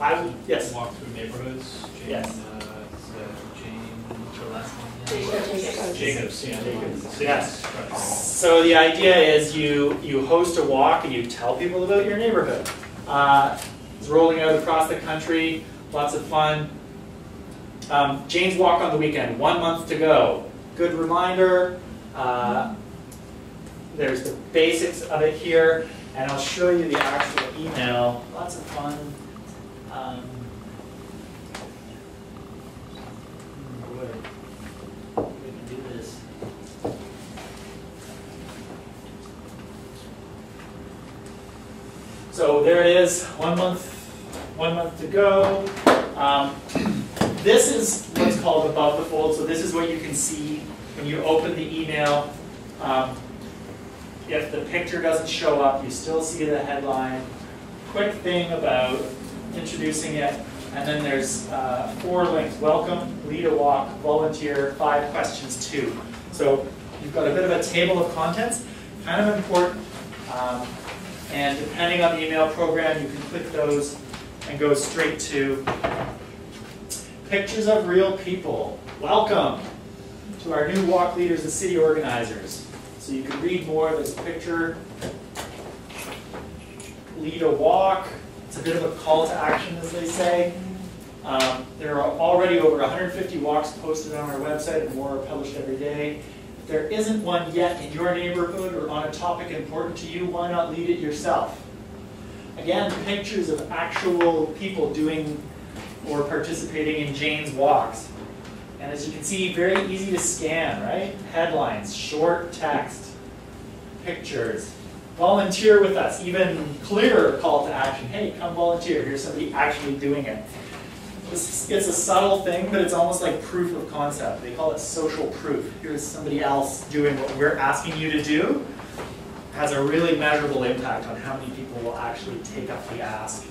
I would, yes. Walk through neighborhoods. Jane, Yes. uh, it's, Jane, what's her last name? Jacobs. Jacobs, yeah. Jacobs, yes. So the idea is you, you host a walk and you tell people about your neighborhood. Uh, it's rolling out across the country, lots of fun. Um, Jane's Walk on the weekend, one month to go. Good reminder. Uh, there's the basics of it here, and I'll show you the actual email. Lots of fun. Um, boy, we can do this. So there it is, one month, one month to go. Um, this is what's called above the fold. So this is what you can see when you open the email. Um, if the picture doesn't show up, you still see the headline. Quick thing about introducing it, and then there's uh, four links, welcome, lead a walk, volunteer, five questions, two. So you've got a bit of a table of contents, kind of important. Um, and depending on the email program, you can click those and go straight to pictures of real people. Welcome to our new walk leaders and city organizers. So you can read more. of this picture, lead a walk. It's a bit of a call to action, as they say. Um, there are already over 150 walks posted on our website, and more are published every day. If there isn't one yet in your neighborhood or on a topic important to you, why not lead it yourself? Again, pictures of actual people doing or participating in Jane's walks. And as you can see, very easy to scan, right? Headlines, short text, pictures. Volunteer with us, even clearer call to action. Hey, come volunteer. Here's somebody actually doing it. It's, it's a subtle thing, but it's almost like proof of concept. They call it social proof. Here's somebody else doing what we're asking you to do. Has a really measurable impact on how many people will actually take up the ask.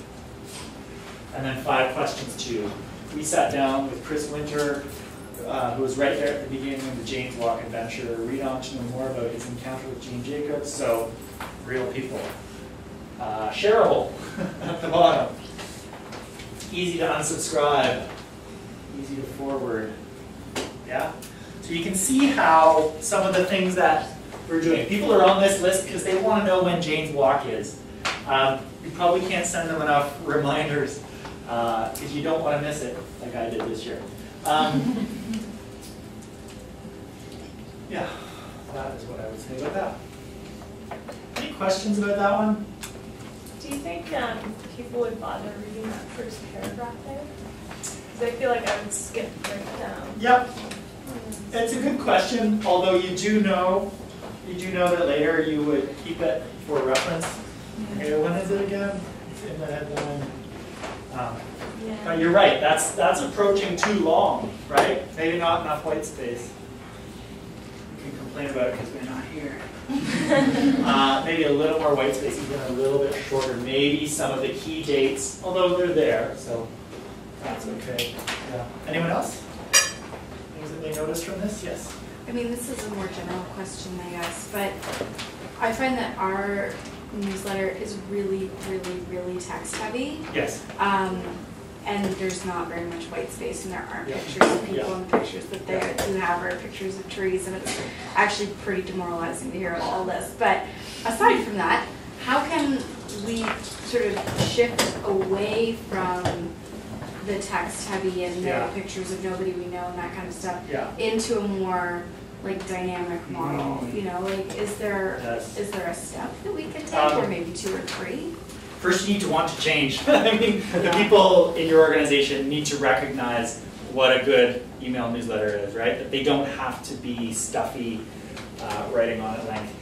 And then five questions too. We sat down with Chris Winter, uh, who was right there at the beginning of the Jane's Walk adventure, read on to know more about his encounter with Jane Jacobs. So, real people. Uh, Cheryl at the bottom. Easy to unsubscribe, easy to forward. Yeah? So you can see how some of the things that we're doing. People are on this list because they want to know when Jane's Walk is. Um, you probably can't send them enough reminders because uh, you don't want to miss it like I did this year. Um, yeah, that is what I would say about that. Questions about that one? Do you think um, people would bother reading that first paragraph there? Because I feel like I would skip right down. Yep. It's a good question, although you do know, you do know that later you would keep it for reference. Okay, when is it again? It's in the headline. Um, Yeah. but you're right, that's, that's approaching too long, right? Maybe not enough white space. We can complain about it because we're not here. Uh, maybe a little more white space, even a little bit shorter. Maybe some of the key dates, although they're there, so that's okay. Yeah. Anyone else? Things that they noticed from this? Yes. I mean, this is a more general question, I guess, but I find that our newsletter is really, really, really text heavy. Yes. Um, and there's not very much white space and there aren't Yeah. pictures of people Yeah. and the pictures that they do have are pictures of trees and it's actually pretty demoralizing to hear all this. But aside from that, how can we sort of shift away from the text heavy and the Yeah. pictures of nobody we know and that kind of stuff Yeah. into a more like dynamic model, Mhm. you know, like is there Yes. is there a step that we could take or Um, maybe two or three? First, you need to want to change. I mean, the people in your organization need to recognize what a good email newsletter is, right? That they don't have to be stuffy uh, writing on at length.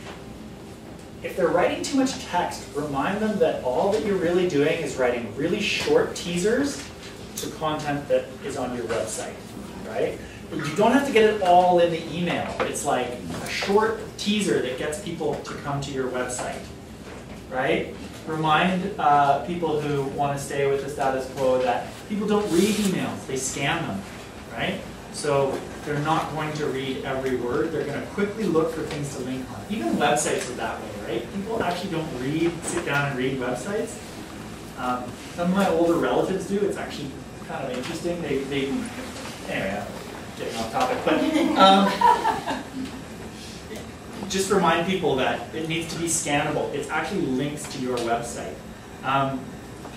If they're writing too much text, remind them that all that you're really doing is writing really short teasers to content that is on your website, right? You don't have to get it all in the email. It's like a short teaser that gets people to come to your website, right? Remind uh, people who want to stay with the status quo that people don't read emails, they scan them, right? So they're not going to read every word, they're going to quickly look for things to link on. Even websites are that way, right? People actually don't read, sit down and read websites. Um, some of my older relatives do, it's actually kind of interesting. They, they anyway, I'm getting off topic, but um, just remind people that it needs to be scannable. It's actually links to your website. Um,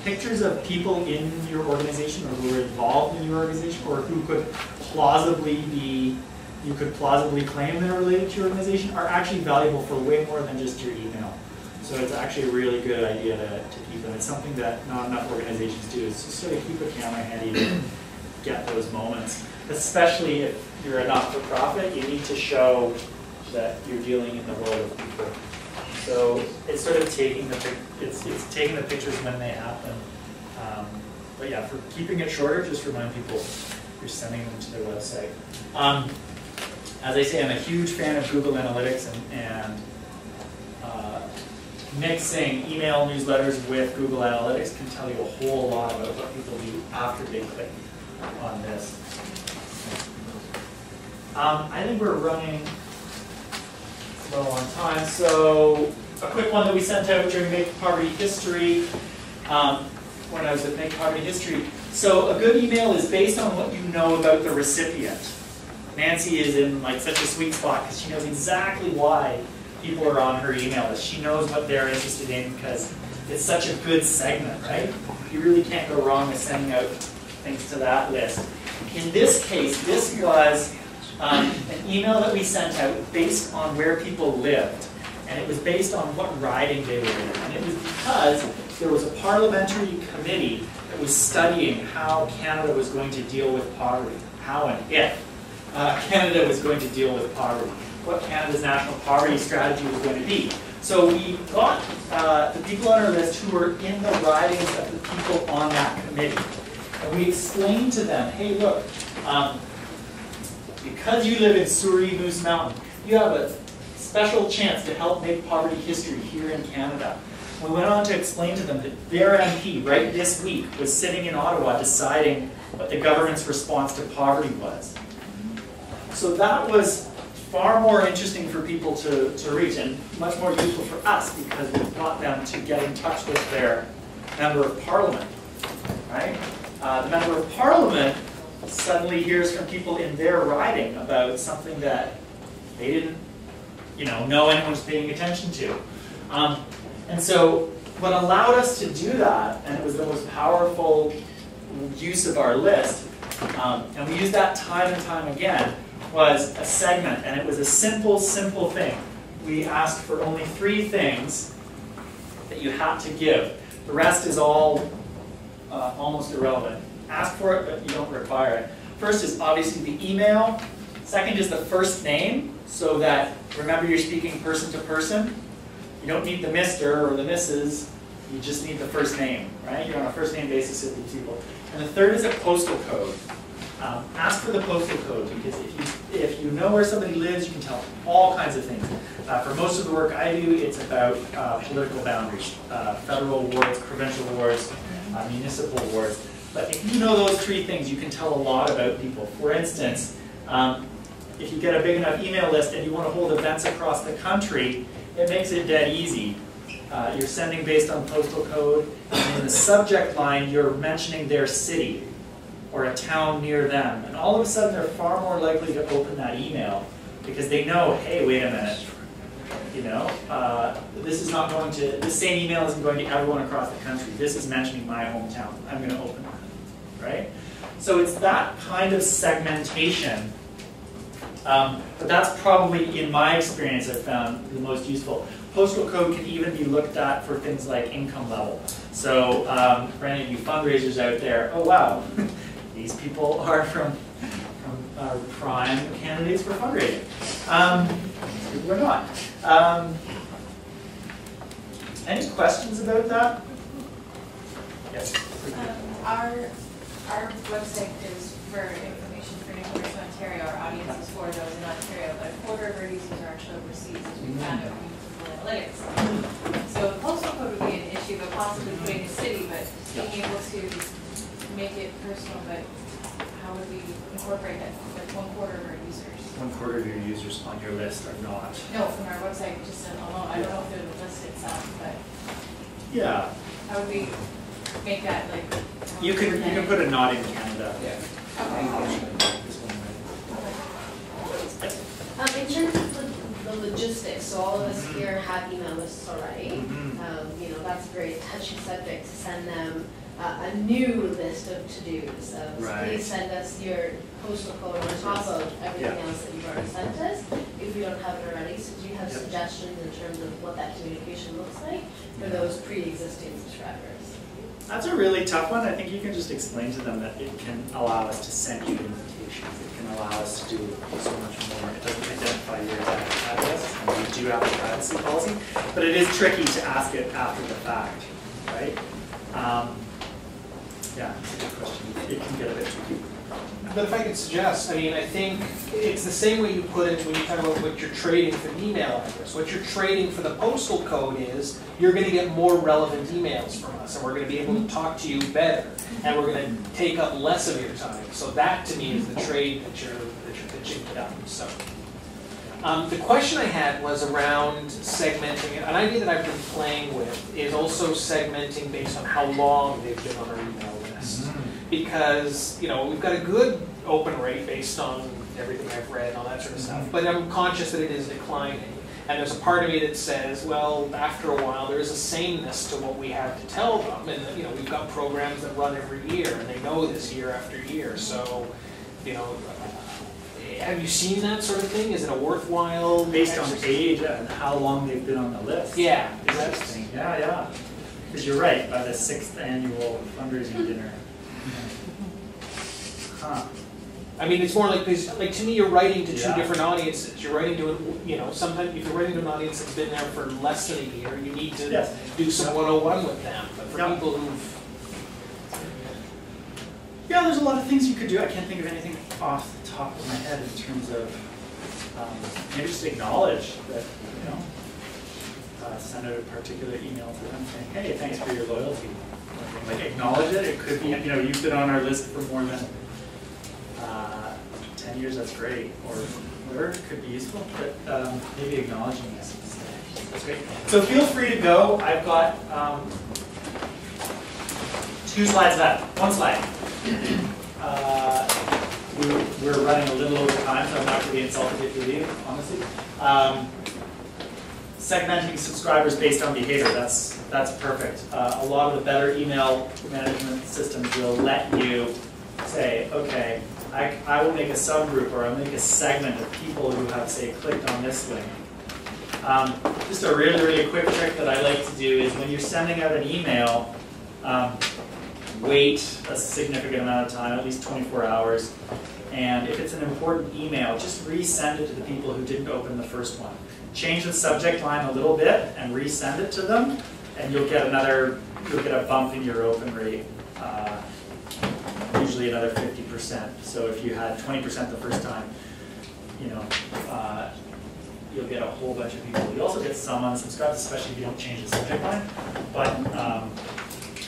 pictures of people in your organization or who are involved in your organization or who could plausibly be, you could plausibly claim they're related to your organization are actually valuable for way more than just your email. So it's actually a really good idea to, to keep them. It's something that not enough organizations do, is just sort of keep a camera handy to get those moments. Especially if you're a not-for-profit, you need to show that you're dealing in the world of people. So it's sort of taking the, it's, it's taking the pictures when they happen. Um, But yeah, for keeping it shorter, just remind people you're sending them to their website. Um, As I say, I'm a huge fan of Google Analytics and, and uh, mixing email newsletters with Google Analytics can tell you a whole lot about what people do after they click on this. Um, I think we're running low on time, so a quick one that we sent out during Make Poverty History, um, when I was at Make Poverty History. So a good email is based on what you know about the recipient. Nancy is in like such a sweet spot because she knows exactly why people are on her email list. She knows what they're interested in because it's such a good segment, right? You really can't go wrong with sending out things to that list. In this case, this was um, an email that we sent out based on where people lived. And it was based on what riding they were in. And it was because there was a parliamentary committee that was studying how Canada was going to deal with poverty. How and if uh, Canada was going to deal with poverty. What Canada's national poverty strategy was going to be. So we got uh, the people on our list who were in the ridings of the people on that committee. And we explained to them, hey, look, um, because you live in Souris Moose Mountain, you have a special chance to help make poverty history here in Canada. We went on to explain to them that their MP, right this week, was sitting in Ottawa deciding what the government's response to poverty was. So that was far more interesting for people to, to reach and much more useful for us because we got them to get in touch with their member of parliament, right? Uh, the member of parliament suddenly hears from people in their riding about something that they didn't, you know, know anyone was paying attention to. Um, and so what allowed us to do that, and it was the most powerful use of our list, um, and we used that time and time again, was a segment, and it was a simple, simple thing. We asked for only three things that you had to give. The rest is all uh, almost irrelevant. Ask for it, but you don't require it. First is obviously the email. Second is the first name, so that, remember you're speaking person to person. You don't need the Mr. or the Mrs., you just need the first name, right? You're on a first name basis with these people. And the third is a postal code. Um, ask for the postal code because if you, if you know where somebody lives, you can tell all kinds of things. Uh, for most of the work I do, it's about uh, political boundaries, uh, federal wards, provincial wards, uh, municipal wards. But if you know those three things, you can tell a lot about people. For instance, um, if you get a big enough email list and you want to hold events across the country, it makes it dead easy. Uh, you're sending based on postal code, and in the subject line, you're mentioning their city or a town near them. And all of a sudden, they're far more likely to open that email because they know, hey, wait a minute, you know, uh, this is not going to, this same email isn't going to everyone across the country. This is mentioning my hometown. I'm going to open that, right? So it's that kind of segmentation um, but that's probably, in my experience, I've found the most useful. Postal code can even be looked at for things like income level. So um, for any of you fundraisers out there, oh wow, these people are from, from uh, prime candidates for fundraising. Um, people are not. Um, any questions about that? Yes. Um, our, website is for information for Newfoundland and Ontario, our audience is for those in Ontario, but a quarter of our users are actually overseas, as we found out from Google Analytics. So the postal code would be an issue, but possibly putting a city, but being able to make it personal, but how would we incorporate that, like one quarter of our users? One quarter of your users on your list are not. No, from our website, just alone, I don't know if it would list itself, but Yeah, how would we make that like? you can, you can put a not in Canada. Yeah. Um, in terms of the, the logistics, so all of us here have email lists already. Mhm. Um, you know, that's a very touchy subject to send them uh, a new list of to-dos. So Right. Please send us your postal code on top of everything Yeah. else that you've already sent us, if you don't have it already. So do you have Yep. suggestions in terms of what that communication looks like for those pre-existing subscribers? That's a really tough one. I think you can just explain to them that it can allow us to send you invitations. It can allow us to do so much more. It doesn't identify your address, and we do have a privacy policy, but it is tricky to ask it after the fact, right? Um, yeah, good question. It can get a bit tricky. But if I could suggest, I mean, I think it's the same way you put it when you talk about what you're trading for the email address. What you're trading for the postal code is, you're gonna get more relevant emails from us, and we're gonna be able to talk to you better, and we're gonna take up less of your time. So that, to me, is the trade that you're, that you're pitching to them, so. Um, the question I had was around segmenting, an idea that I've been playing with is also segmenting based on how long they've been on our email. Because, you know, we've got a good open rate based on everything I've read and all that sort of stuff, mm-hmm. but I'm conscious that it is declining. And there's a part of me that says, well, after a while, there is a sameness to what we have to tell them. And, you know, we've got programs that run every year, and they know this year after year. So, you know, have you seen that sort of thing? Is it a worthwhile? Based on age and how long they've been on the list. Yeah. Interesting, yeah, yeah. Because you're right, by the sixth annual fundraising dinner. Huh. I mean, it's more like, this- like, to me, you're writing to two Yeah. different audiences. You're writing to, a- you know, sometimes if you're writing to an audience that's been there for less than a year, you need to Yes. do some 101 with them. But for Yep. people who've, Yeah, there's a lot of things you could do. I can't think of anything off the top of my head in terms of, um, maybe just acknowledge that, you know, uh, send out a particular email to them saying, hey, thanks for your loyalty. Like acknowledge it. It could be, you know, you've been on our list for more than, uh, ten years, that's great, or whatever, it could be useful, but, um, maybe acknowledging it. That's great. So feel free to go. I've got, um, two slides left, one slide. Uh, We're we're running a little over time, so I'm not be insulted if you leave, honestly. Um, Segmenting subscribers based on behavior, that's, that's perfect. Uh, A lot of the better email management systems will let you say, okay, I, I will make a subgroup or I'll make a segment of people who have, say, clicked on this link. Um, Just a really, really quick trick that I like to do is when you're sending out an email, um, wait a significant amount of time, at least 24 hours. And if it's an important email, just resend it to the people who didn't open the first one. Change the subject line a little bit and resend it to them, and you'll get another, you'll get a bump in your open rate, uh, usually another 50%. So if you had 20% the first time, you know, uh, you'll get a whole bunch of people. You also get some unsubscribed, especially if you don't change the subject line. But um,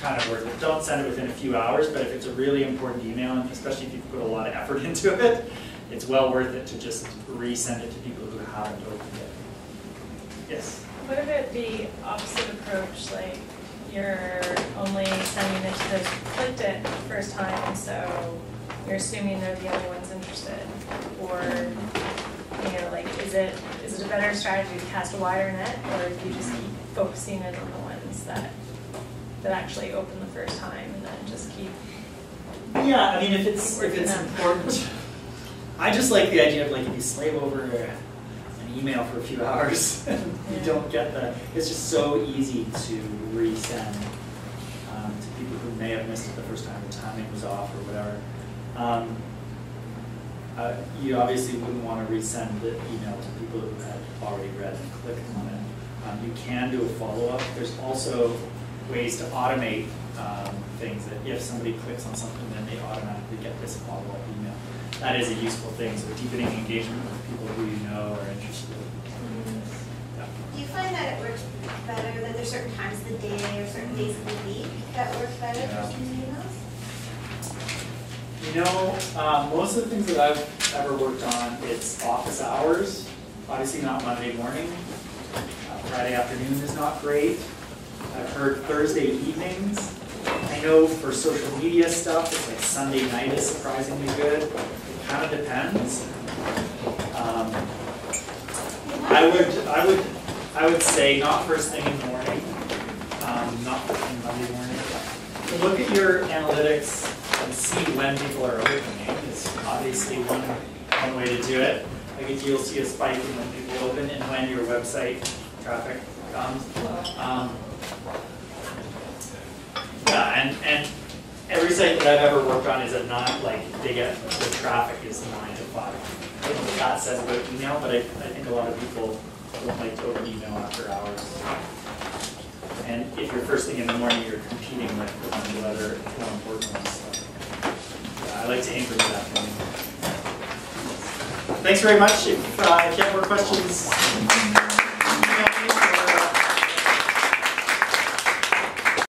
kind of worth it. Don't send it within a few hours, but if it's a really important email, and especially if you put a lot of effort into it, it's well worth it to just resend it to people who haven't opened it. Yes? What if it be opposite approach, like you're only sending it to those who clicked it the first time, so you're assuming they're the only ones interested? Or, you know, like, is it, is it a better strategy to cast a wider net, or do you just keep focusing in on the ones that, that actually open the first time and then just keep? Yeah, I mean, if it's, if it's important, I just like the idea of like if you slave over an email for a few hours, and you don't get the, it's just so easy to resend um, to people who may have missed it the first time, the timing was off or whatever. Um, uh, You obviously wouldn't want to resend the email to people who had already read and clicked on it. Um, You can do a follow-up. There's also ways to automate um, things that if somebody clicks on something, then they automatically get this follow-up email. That is a useful thing, so deepening engagement with people who you know are interested. Yeah. Do you find that it works better, that there's certain times of the day or certain days of the week that work better Yeah. for sending emails? You know, um, most of the things that I've ever worked on, it's office hours, obviously not Monday morning. Uh, Friday afternoon is not great. I've heard Thursday evenings. I know for social media stuff, it's like Sunday night is surprisingly good. Kind of depends. Um, I would, I would, I would say not first thing in the morning, um, not first thing Monday morning. Look at your analytics and see when people are opening It's obviously one, one way to do it. Like you'll see a spike in when people open and when your website traffic comes. Um, yeah, and, and every site that I've ever worked on is at nine, like they get, the traffic is nine to five. I don't know what that says about email, but I, I think a lot of people don't like to open email after hours. And if you're first thing in the morning, you're competing with the ones that are more important ones. So, yeah, I like to aim for that. thanks very much. If, uh, if you have more questions,